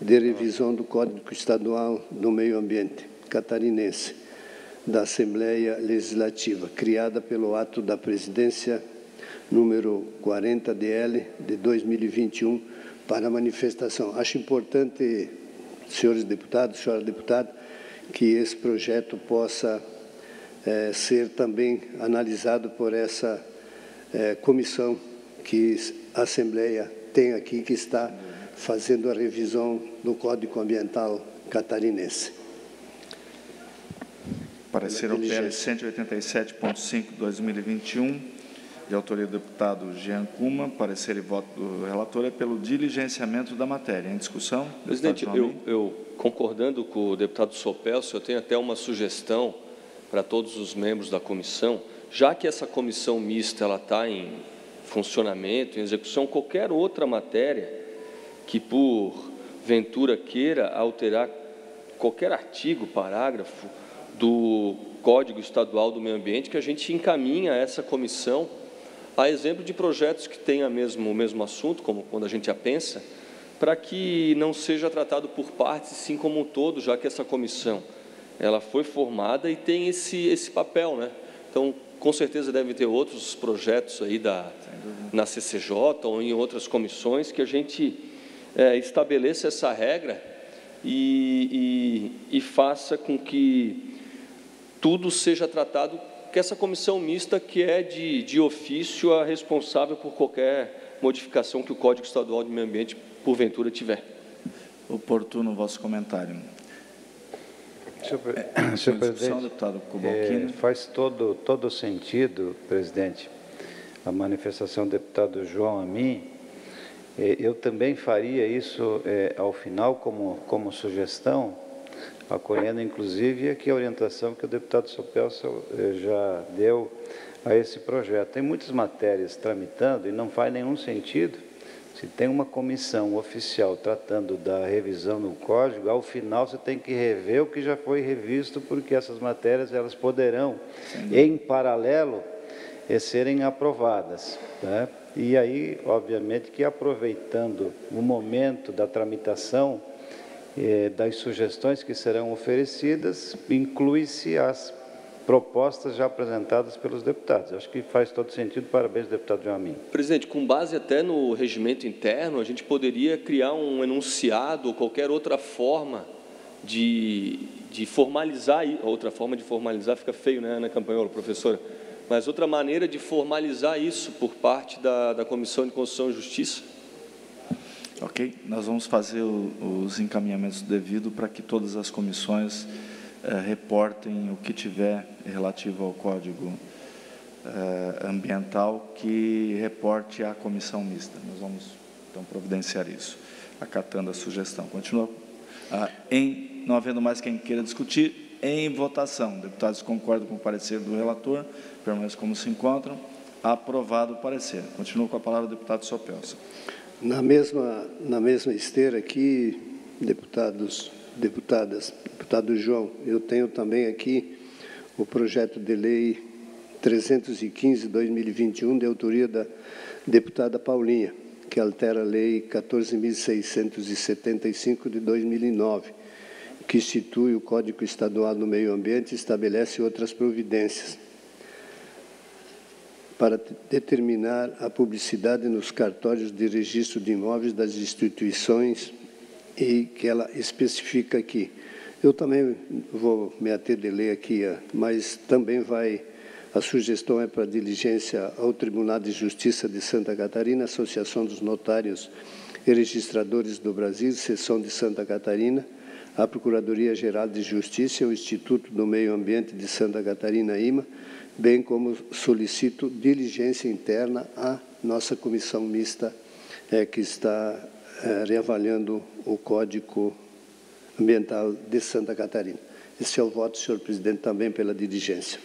de Revisão do Código Estadual do Meio Ambiente catarinense da Assembleia Legislativa, criada pelo ato da Presidência número 40 DL de 2021 para manifestação. Acho importante, senhores deputados, senhora deputada, que esse projeto possa é, ser também analisado por essa é, comissão que a Assembleia tem aqui, que está fazendo a revisão do Código Ambiental catarinense. Parecer o PL 187.5 2021 de autoria do deputado Jean Kuma, parecer e voto do relator é pelo diligenciamento da matéria. Em discussão? Presidente, eu, eu, concordando com o deputado Sopelso, eu tenho até uma sugestão para todos os membros da comissão, já que essa comissão mista ela está em funcionamento, em execução, qualquer outra matéria que por ventura queira alterar qualquer artigo, parágrafo do Código Estadual do Meio Ambiente, que a gente encaminha a essa comissão Há exemplo de projetos que têm mesmo, o mesmo assunto, como quando a gente a pensa, para que não seja tratado por partes, sim como um todo, já que essa comissão ela foi formada e tem esse, esse papel. Né? Então, com certeza deve ter outros projetos aí da, na CCJ ou em outras comissões que a gente é, estabeleça essa regra e, e, e faça com que tudo seja tratado porque essa comissão mista que é de, de ofício a responsável por qualquer modificação que o Código Estadual de Meio Ambiente, porventura, tiver. Oportuno o vosso comentário. Senhor, É, senhor presidente, deputado é, faz todo, todo sentido, presidente, a manifestação do deputado João a mim. É, eu também faria isso é, ao final como, como sugestão, acolhendo inclusive aqui a orientação que o deputado Sopelso é, já deu a esse projeto. Tem muitas matérias tramitando e não faz nenhum sentido se tem uma comissão oficial tratando da revisão do código, ao final você tem que rever o que já foi revisto, porque essas matérias elas poderão, em paralelo, eh, serem aprovadas. Né? E aí, obviamente, que aproveitando o momento da tramitação eh, das sugestões que serão oferecidas, inclui-se as propostas já apresentadas pelos deputados. Acho que faz todo sentido. Parabéns, deputado João Amin. Presidente, com base até no regimento interno, a gente poderia criar um enunciado ou qualquer outra forma de, de formalizar, outra forma de formalizar fica feio, né, Ana Campanhola, professora? Mas outra maneira de formalizar isso por parte da, da Comissão de Constituição e Justiça? Ok, nós vamos fazer os encaminhamentos devidos para que todas as comissões eh, reportem o que tiver relativo ao Código eh, Ambiental que reporte à comissão mista. Nós vamos, então, providenciar isso, acatando a sugestão. Continua. Ah, em, não havendo mais quem queira discutir, em votação. Deputados concordam com o parecer do relator, permanece como se encontram. Aprovado o parecer. Continua com a palavra o deputado Sopelsa. Na mesma, na mesma esteira aqui, deputados, deputadas, deputado João, eu tenho também aqui o projeto de lei 315/2021 de autoria da deputada Paulinha, que altera a lei 14.675 de 2009, que institui o Código Estadual do Meio Ambiente e estabelece outras providências para te- determinar a publicidade nos cartórios de registro de imóveis das instituições e que ela especifica aqui. Eu também vou me ater de ler aqui, ah, mas também vai, a sugestão é para diligência ao Tribunal de Justiça de Santa Catarina, Associação dos Notários e Registradores do Brasil, Seção de Santa Catarina, à Procuradoria-Geral de Justiça ao Instituto do Meio Ambiente de Santa Catarina, IMA, bem como solicito diligência interna à nossa comissão mista eh, que está eh, reavaliando o Código Ambiental de Santa Catarina. Esse é o voto, senhor presidente, também pela diligência.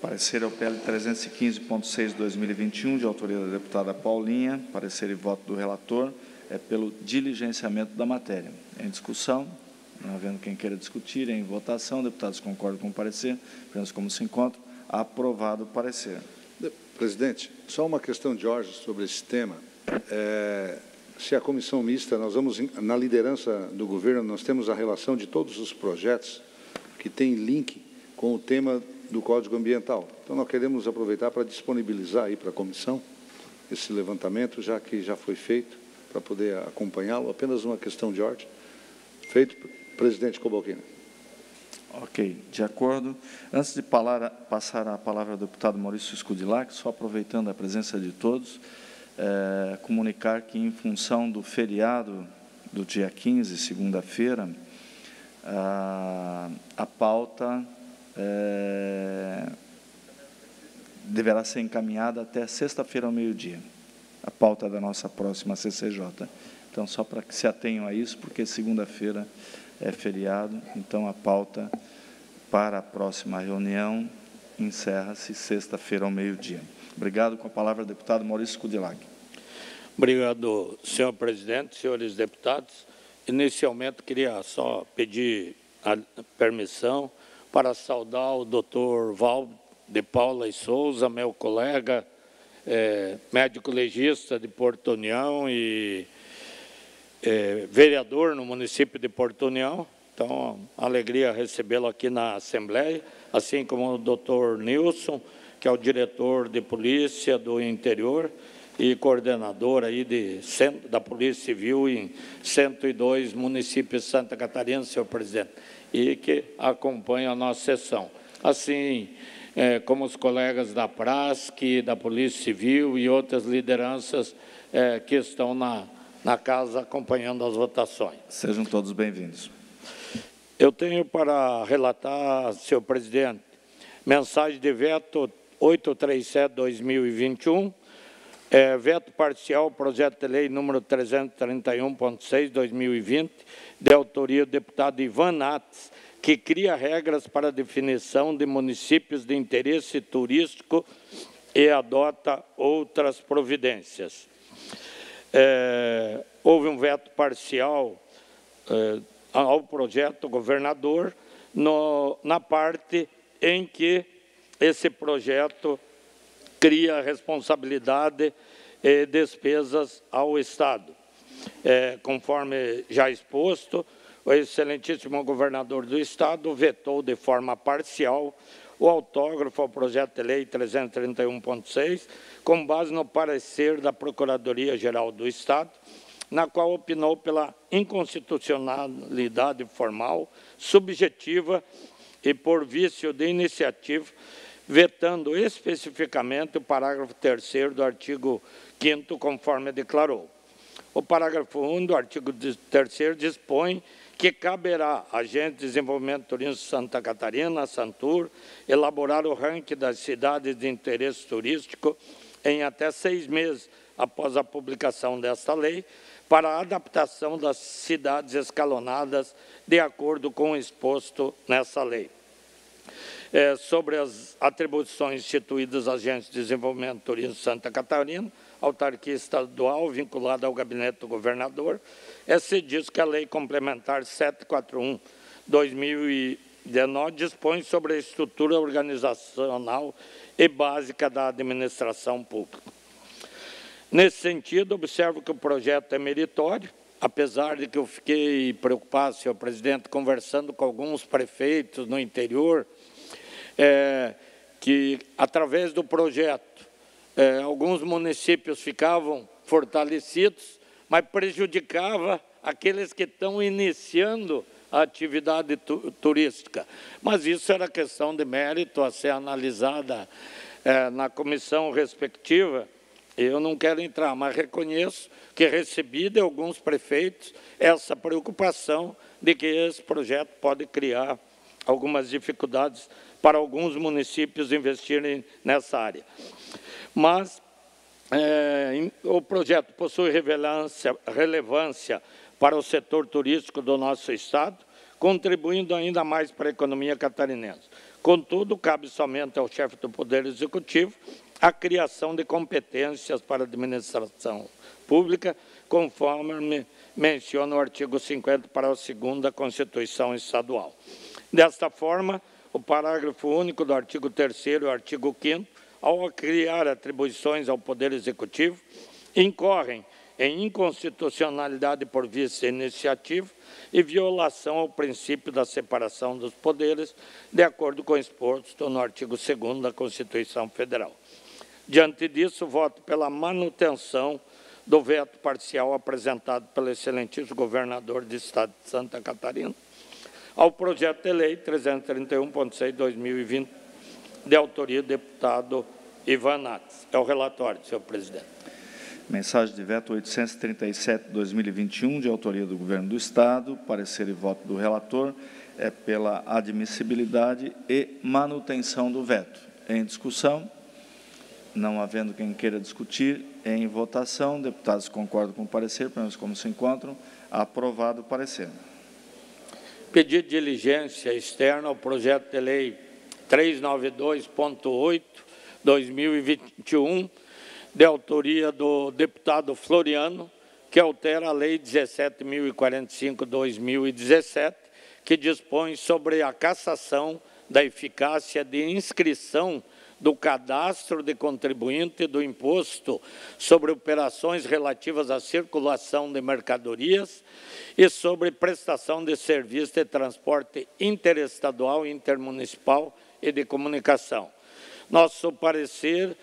Parecer ao PL 315.6 de 2021, de autoria da deputada Paulinha. Parecer e voto do relator é pelo diligenciamento da matéria. Em discussão, não havendo quem queira discutir, em votação, deputados concordam com o parecer, apenas como se encontra, aprovado o parecer. De- Presidente, só uma questão de ordem sobre esse tema. É, se a comissão mista, nós vamos, na liderança do governo, nós temos a relação de todos os projetos que têm link com o tema do Código Ambiental. Então, nós queremos aproveitar para disponibilizar aí para a comissão esse levantamento, já que já foi feito, para poder acompanhá-lo. Apenas uma questão de ordem. Feito, presidente Cobalcini. Ok, de acordo. Antes de passar a palavra ao deputado Maurício Scudilac, só aproveitando a presença de todos, eh, comunicar que, em função do feriado do dia 15, segunda-feira, a, a pauta eh, deverá ser encaminhada até sexta-feira ao meio-dia, a pauta da nossa próxima CCJ. Então, só para que se atenham a isso, porque segunda-feira é feriado, então a pauta para a próxima reunião encerra-se sexta-feira ao meio-dia. Obrigado. Com a palavra, deputado Maurício Kudilac. Obrigado, senhor presidente, senhores deputados. Inicialmente, queria só pedir a permissão para saudar o doutor Val de Paula e Souza, meu colega, eh, médico legista de Porto União e eh, vereador no município de Porto União. Então, alegria recebê-lo aqui na Assembleia, assim como o doutor Nilson, que é o diretor de Polícia do Interior e coordenador aí de, da Polícia Civil em 102 municípios de Santa Catarina, senhor presidente, e que acompanha a nossa sessão. assim é, como os colegas da PRASC, da Polícia Civil e outras lideranças é, que estão na, na casa acompanhando as votações. Sejam todos bem-vindos. Eu tenho para relatar, senhor presidente, mensagem de veto 837-2021, é, veto parcial, projeto de lei número 331.6-2020, de autoria do deputado Ivan Nates, que cria regras para definição de municípios de interesse turístico e adota outras providências. É, houve um veto parcial é, ao projeto governador no, na parte em que esse projeto cria responsabilidade e despesas ao Estado. É, conforme já exposto, o excelentíssimo governador do Estado vetou de forma parcial o autógrafo ao projeto de lei 331.6, com base no parecer da Procuradoria-Geral do Estado, na qual opinou pela inconstitucionalidade formal, subjetiva e por vício de iniciativa vetando especificamente o parágrafo 3 do artigo 5 conforme declarou. O parágrafo 1 do artigo 3 dispõe que caberá à Agente de Desenvolvimento Turístico Santa Catarina, Santur, elaborar o ranking das cidades de interesse turístico em até seis meses após a publicação desta lei, para a adaptação das cidades escalonadas de acordo com o exposto nessa lei. É, sobre as atribuições instituídas às agentes de desenvolvimento turismo Santa Catarina, autarquia estadual vinculada ao gabinete do governador, é se diz que a Lei Complementar 741 2019 dispõe sobre a estrutura organizacional e básica da administração pública. Nesse sentido, observo que o projeto é meritório, apesar de que eu fiquei preocupado, senhor presidente, conversando com alguns prefeitos no interior, é, que, através do projeto, é, alguns municípios ficavam fortalecidos, mas prejudicava aqueles que estão iniciando a atividade tu, turística. Mas isso era questão de mérito a ser analisada é, na comissão respectiva. Eu não quero entrar, mas reconheço que recebi de alguns prefeitos essa preocupação de que esse projeto pode criar algumas dificuldades para alguns municípios investirem nessa área. Mas é, o projeto possui relevância, para o setor turístico do nosso Estado, contribuindo ainda mais para a economia catarinense. Contudo, cabe somente ao chefe do Poder Executivo a criação de competências para a administração pública, conforme menciona o artigo 50 para a segunda Constituição Estadual. Desta forma, o parágrafo único do artigo 3 e artigo 5 ao criar atribuições ao Poder Executivo, incorrem em inconstitucionalidade por via de iniciativa e violação ao princípio da separação dos poderes, de acordo com o exposto no artigo 2 da Constituição Federal. Diante disso, voto pela manutenção do veto parcial apresentado pelo excelentíssimo governador do Estado de Santa Catarina, ao projeto de lei 331.6/2020, de autoria do deputado Ivan Nats. É o relatório, senhor presidente. Mensagem de veto 837-2021, de autoria do Governo do Estado, parecer e voto do relator, é pela admissibilidade e manutenção do veto. Em discussão, não havendo quem queira discutir, em votação, deputados concordam com o parecer, pelo menos como se encontram, aprovado o parecer. Pedido de diligência externa ao projeto de lei 392.8, 2021, de autoria do deputado Floriano, que altera a Lei 17.045-2017, que dispõe sobre a cassação da eficácia de inscrição do cadastro de contribuinte do imposto sobre operações relativas à circulação de mercadorias e sobre prestação de serviço de transporte interestadual, intermunicipal e de comunicação. Nosso parecer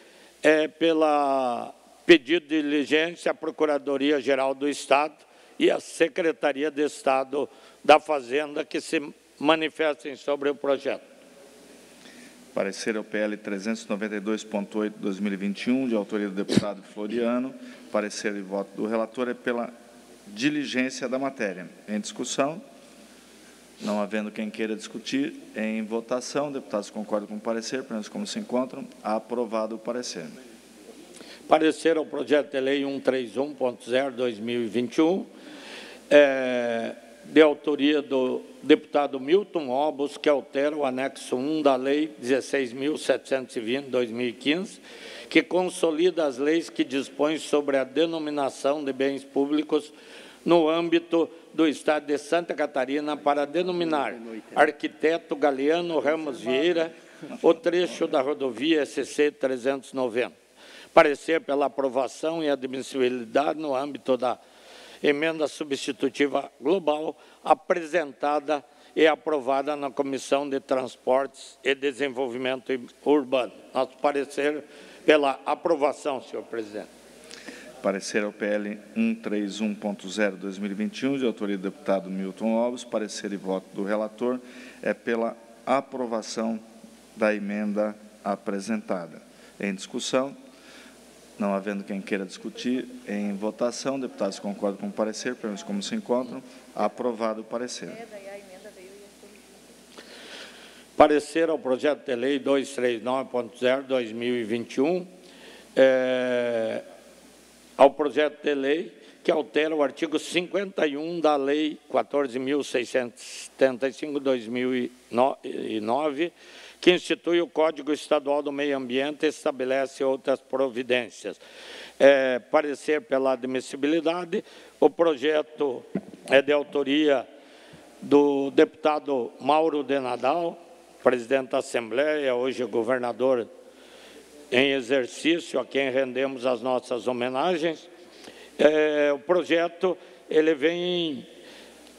é pela pedido de diligência à Procuradoria-Geral do Estado e à Secretaria de Estado da Fazenda que se manifestem sobre o projeto. Parecer ao PL 392.8, 2021, de autoria do deputado Floriano. Parecer e voto do relator é pela diligência da matéria. Em discussão? Não havendo quem queira discutir, em votação, deputados concordam com o parecer, pelo menos como se encontram, aprovado o parecer. Parecer ao projeto de lei 131.0, 2021, é, de autoria do deputado Milton Obos, que altera o anexo 1 da Lei 16.720, 2015, que consolida as leis que dispõem sobre a denominação de bens públicos no âmbito do Estado de Santa Catarina para denominar Arquiteto Galeano Ramos Vieira o trecho da rodovia SC 390. Parecer pela aprovação e admissibilidade no âmbito da emenda substitutiva global apresentada e aprovada na Comissão de Transportes e Desenvolvimento Urbano. Nosso parecer pela aprovação, senhor presidente. Parecer ao PL 131.0/2021, de autoria do deputado Milton Alves. Parecer e voto do relator é pela aprovação da emenda apresentada. Em discussão, não havendo quem queira discutir, em votação, deputados concordam com o parecer, menos como se encontram, aprovado o parecer. Parecer ao projeto de lei 239.0, 2021, é, ao projeto de lei que altera o artigo 51 da Lei 14.675, 2009, que institui o Código Estadual do Meio Ambiente e estabelece outras providências. É, parecer pela admissibilidade, o projeto é de autoria do deputado Mauro de Nadal, presidente da Assembleia, hoje governador em exercício, a quem rendemos as nossas homenagens. É, o projeto ele vem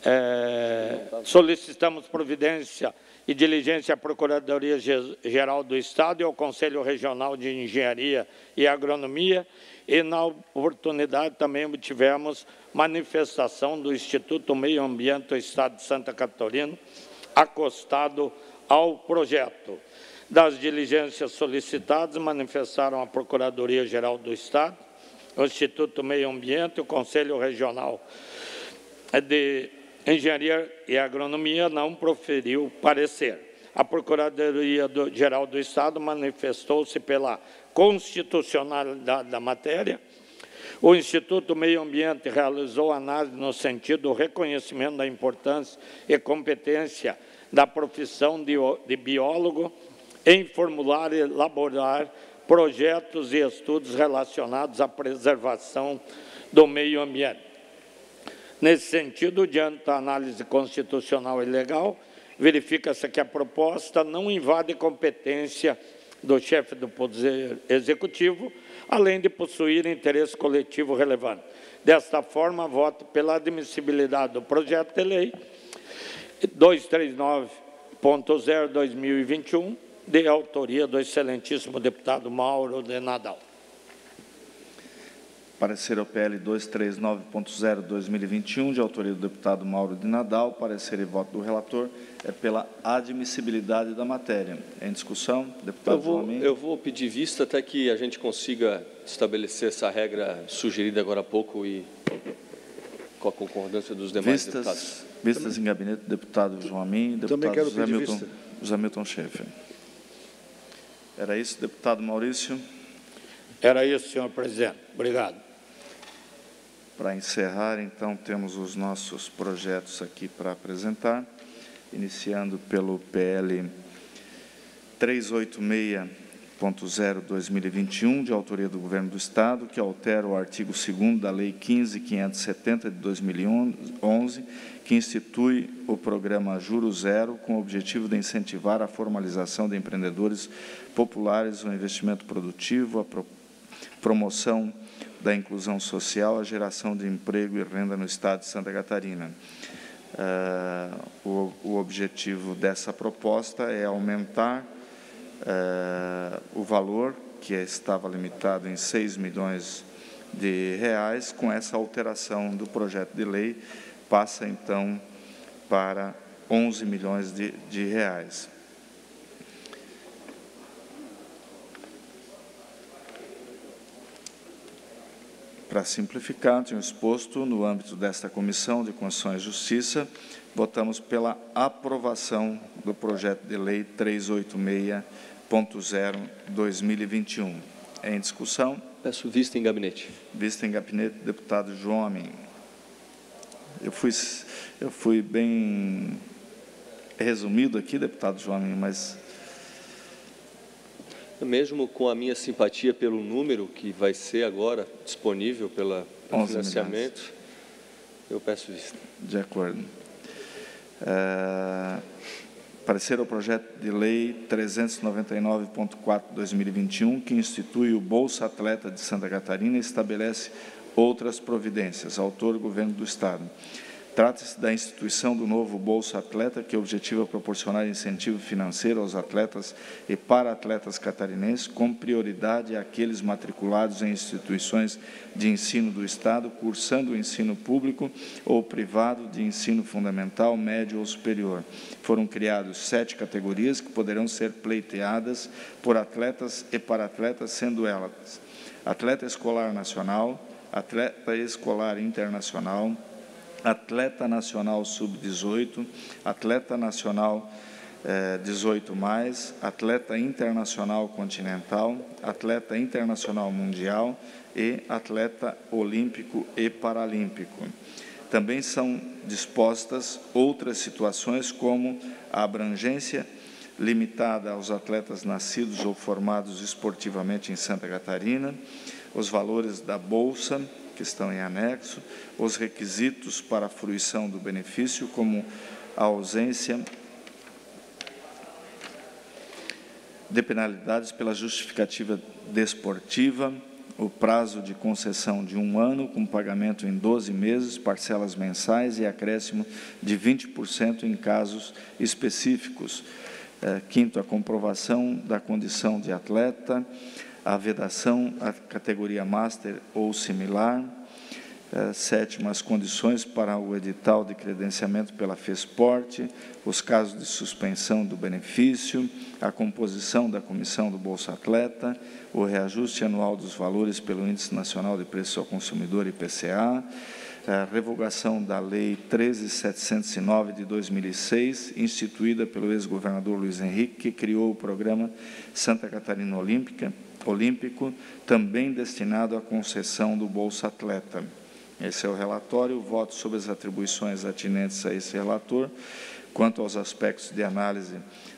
é, solicitamos providência e diligência à Procuradoria-Geral do Estado e ao Conselho Regional de Engenharia e Agronomia, e na oportunidade também obtivemos manifestação do Instituto Meio Ambiente do Estado de Santa Catarina, acostado ao projeto. Das diligências solicitadas, manifestaram a Procuradoria-Geral do Estado, o Instituto Meio Ambiente, o Conselho Regional de Engenharia e Agronomia não proferiu parecer. A Procuradoria-Geral do Estado manifestou-se pela constitucionalidade da matéria. O Instituto Meio Ambiente realizou análise no sentido do reconhecimento da importância e competência da profissão de, biólogo em formular e elaborar projetos e estudos relacionados à preservação do meio ambiente. Nesse sentido, diante da análise constitucional e legal, verifica-se que a proposta não invade competência do chefe do Poder Executivo, além de possuir interesse coletivo relevante. Desta forma, voto pela admissibilidade do projeto de lei 239.0-2021, de autoria do excelentíssimo deputado Mauro de Nadal. Parecer ao PL 239.0/2021, de autoria do deputado Mauro de Nadal. Parecer e voto do relator é pela admissibilidade da matéria. Em discussão, deputado eu vou, eu vou pedir vista até que a gente consiga estabelecer essa regra sugerida agora há pouco e com a concordância dos demais vistas, deputados. Vistas em gabinete do deputado João Amin deputado José Milton, José Milton Schaefer. Era isso, deputado Maurício? Era isso, senhor presidente. Obrigado. Para encerrar, então, temos os nossos projetos aqui para apresentar, iniciando pelo PL 386.0/2021, de autoria do Governo do Estado, que altera o artigo 2 da Lei 15.570 de 2011, que institui o programa Juro Zero, com o objetivo de incentivar a formalização de empreendedores populares, o investimento produtivo, a promoção da inclusão social, a geração de emprego e renda no Estado de Santa Catarina. Uh, o, o, objetivo dessa proposta é aumentar uh, o valor, que estava limitado em 6 milhões de reais, com essa alteração do projeto de lei, passa então para 11 milhões de, de reais. Para simplificar, tenho exposto no âmbito desta Comissão de Constituição e Justiça, votamos pela aprovação do projeto de lei 386.0-2021. Em discussão? Peço vista em gabinete. Vista em gabinete, deputado João Amin. Eu fui, eu fui bem resumido aqui, deputado João mas mesmo com a minha simpatia pelo número que vai ser agora disponível pelo financiamento, milhões. eu peço vista. De acordo. É, parecer ao projeto de lei 399.4/2021, que institui o Bolsa Atleta de Santa Catarina e estabelece outras providências. Autor: Governo do Estado. Trata-se da instituição do novo Bolsa Atleta, que objetiva proporcionar incentivo financeiro aos atletas e para atletas catarinenses, com prioridade àqueles matriculados em instituições de ensino do Estado, cursando o ensino público ou privado de ensino fundamental, médio ou superior. Foram criadas sete categorias que poderão ser pleiteadas por atletas e para atletas, sendo elas atleta escolar nacional, atleta escolar internacional, atleta nacional sub-18, atleta nacional eh, 18 mais, atleta internacional continental, atleta internacional mundial e atleta olímpico e paralímpico. Também são dispostas outras situações como a abrangência limitada aos atletas nascidos ou formados esportivamente em Santa Catarina, os valores da bolsa que estão em anexo, os requisitos para a fruição do benefício, como a ausência de penalidades pela justificativa desportiva, o prazo de concessão de um ano, com pagamento em 12 meses, parcelas mensais e acréscimo de 20% em casos específicos. É, quinto, a comprovação da condição de atleta, a vedação à categoria Master ou similar. É, sétimo, as condições para o edital de credenciamento pela FESPORT, os casos de suspensão do benefício, a composição da comissão do Bolsa Atleta, o reajuste anual dos valores pelo Índice Nacional de Preços ao Consumidor, IPCA, a revogação da Lei 13709 de 2006, instituída pelo ex-governador Luiz Henrique, que criou o programa Santa Catarina Olímpica, olímpico, também destinado à concessão do Bolsa Atleta. Esse é o relatório, o voto sobre as atribuições atinentes a esse relator. Quanto aos aspectos de análise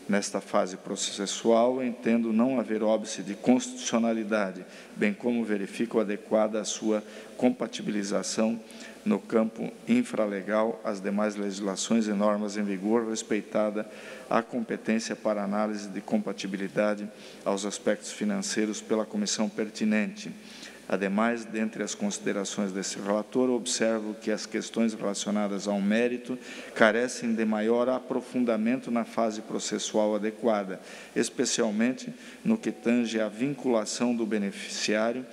nesta fase processual, entendo não haver óbice de constitucionalidade, bem como verifico adequada a sua compatibilização no campo infralegal às demais legislações e normas em vigor, respeitada a competência para análise de compatibilidade aos aspectos financeiros pela comissão pertinente. Ademais, dentre as considerações desse relator, observo que as questões relacionadas ao mérito carecem de maior aprofundamento na fase processual adequada, especialmente no que tange à vinculação do beneficiário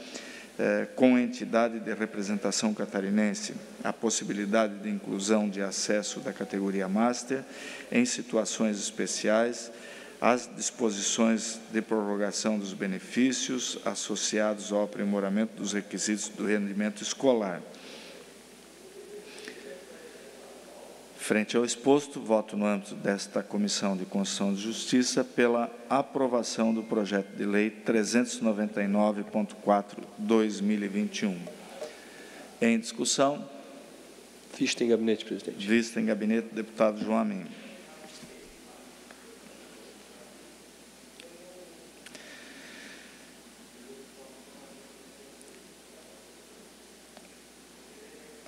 eh, com a entidade de representação catarinense, a possibilidade de inclusão de acesso da categoria Master em situações especiais, as disposições de prorrogação dos benefícios associados ao aprimoramento dos requisitos do rendimento escolar. Frente ao exposto, voto no âmbito desta Comissão de Constituição e Justiça pela aprovação do projeto de lei 399.4/2021. Em discussão. Vista em gabinete, presidente. Vista em gabinete, deputado João Amin.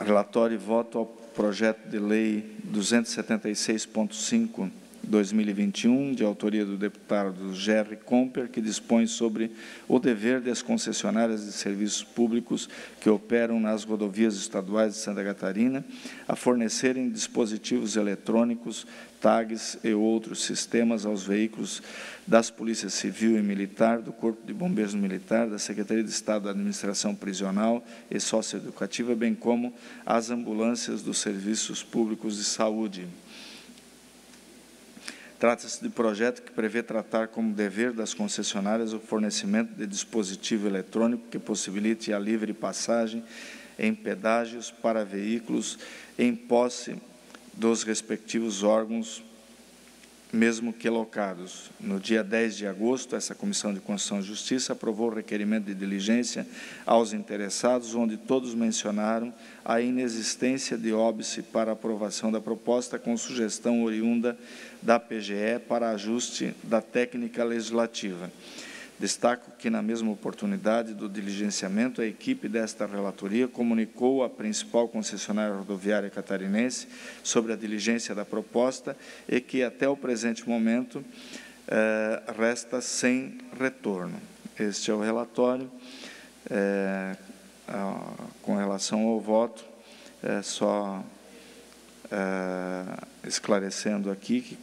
Relatório e voto ao projeto de lei 276.5 2021, de autoria do deputado Jerry Comper, que dispõe sobre o dever das concessionárias de serviços públicos que operam nas rodovias estaduais de Santa Catarina a fornecerem dispositivos eletrônicos, tags e outros sistemas aos veículos das Polícias Civil e Militar, do Corpo de Bombeiros Militar, da Secretaria de Estado da Administração Prisional e Socioeducativa, bem como às ambulâncias dos serviços públicos de saúde. Trata-se de projeto que prevê tratar como dever das concessionárias o fornecimento de dispositivo eletrônico que possibilite a livre passagem em pedágios para veículos em posse dos respectivos órgãos mesmo que locados. No dia 10 de agosto, essa Comissão de Constituição e Justiça aprovou o requerimento de diligência aos interessados, onde todos mencionaram a inexistência de óbice para aprovação da proposta, com sugestão oriunda da PGE para ajuste da técnica legislativa. Destaco que, na mesma oportunidade do diligenciamento, a equipe desta relatoria comunicou à principal concessionária rodoviária catarinense sobre a diligência da proposta e que, até o presente momento, eh, resta sem retorno. Este é o relatório. Eh, com relação ao voto, é só esclarecendo aqui que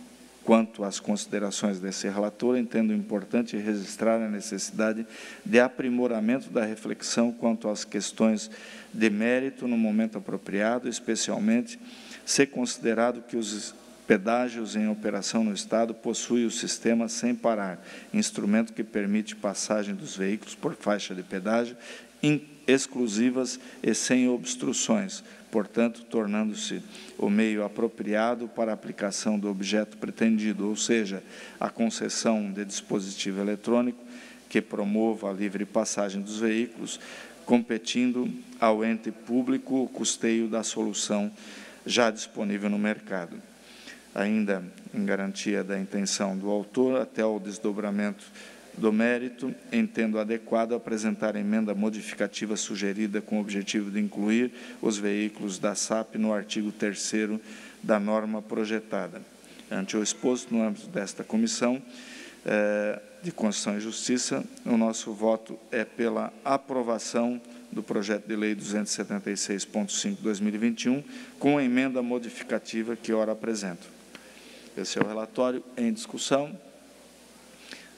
Quanto às considerações desse relator, entendo importante registrar a necessidade de aprimoramento da reflexão quanto às questões de mérito no momento apropriado, especialmente se considerado que os pedágios em operação no Estado possuem o sistema sem parar, instrumento que permite passagem dos veículos por faixa de pedágio exclusivas e sem obstruções, portanto, tornando-se o meio apropriado para a aplicação do objeto pretendido, ou seja, a concessão de dispositivo eletrônico que promova a livre passagem dos veículos, competindo ao ente público o custeio da solução já disponível no mercado. Ainda em garantia da intenção do autor, até o desdobramento do mérito, entendo adequado apresentar a emenda modificativa sugerida com o objetivo de incluir os veículos da SAP no artigo 3 da norma projetada. Ante o exposto no âmbito desta comissão eh, de Constituição e Justiça, o nosso voto é pela aprovação do projeto de lei 276.5/2021 com a emenda modificativa que ora apresento. Esse é o relatório em discussão.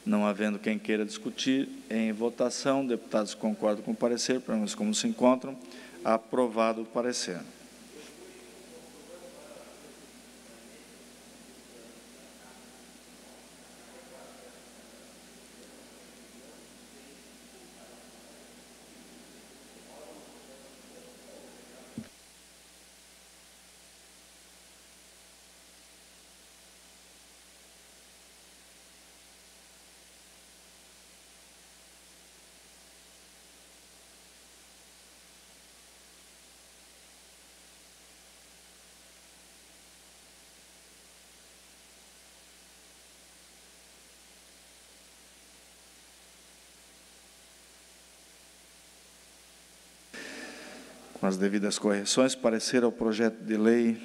Não havendo quem queira discutir, em votação, deputados concordam com o parecer, pelo menos como se encontram, aprovado o parecer. Com as devidas correções, parecer ao projeto de lei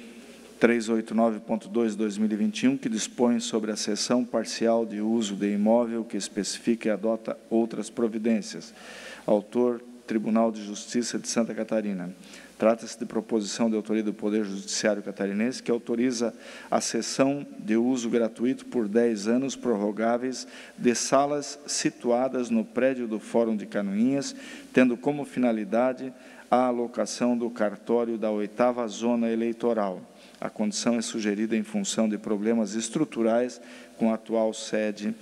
389.2/2021, que dispõe sobre a cessão parcial de uso de imóvel que especifica e adota outras providências. Autor Tribunal de Justiça de Santa Catarina. Trata-se de proposição de autoria do Poder Judiciário Catarinense que autoriza a cessão de uso gratuito por 10 anos prorrogáveis de salas situadas no prédio do Fórum de Canoinhas, tendo como finalidade a alocação do cartório da oitava zona eleitoral. A condição é sugerida em função de problemas estruturais com a atual sede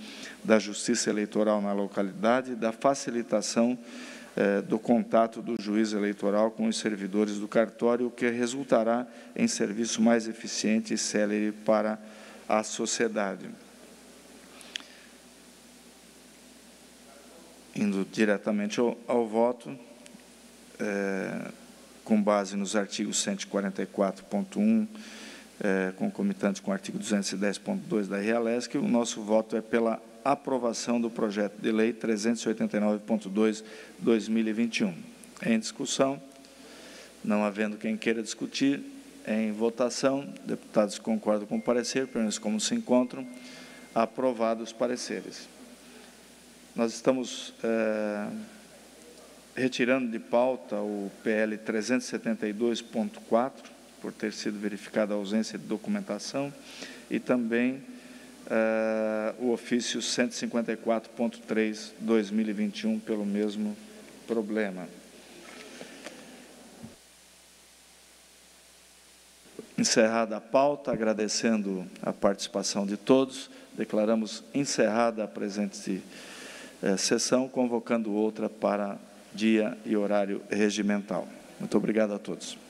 da Justiça Eleitoral na localidade, da facilitação eh, do contato do juiz eleitoral com os servidores do cartório, o que resultará em serviço mais eficiente e célere para a sociedade. Indo diretamente ao, ao voto, é, com base nos artigos 144.1, é, concomitante com o artigo 210.2 da REALESC, o nosso voto é pela aprovação do projeto de lei 389.2/2021. Em discussão, não havendo quem queira discutir, em votação, deputados concordam com o parecer, pelo menos como se encontram, aprovados os pareceres. Nós estamos é, retirando de pauta o PL 372.4, por ter sido verificada a ausência de documentação, e também uh, o ofício 154.3, 2021, pelo mesmo problema. Encerrada a pauta, agradecendo a participação de todos, declaramos encerrada a presente eh, sessão, convocando outra para dia e horário regimental. Muito obrigado a todos.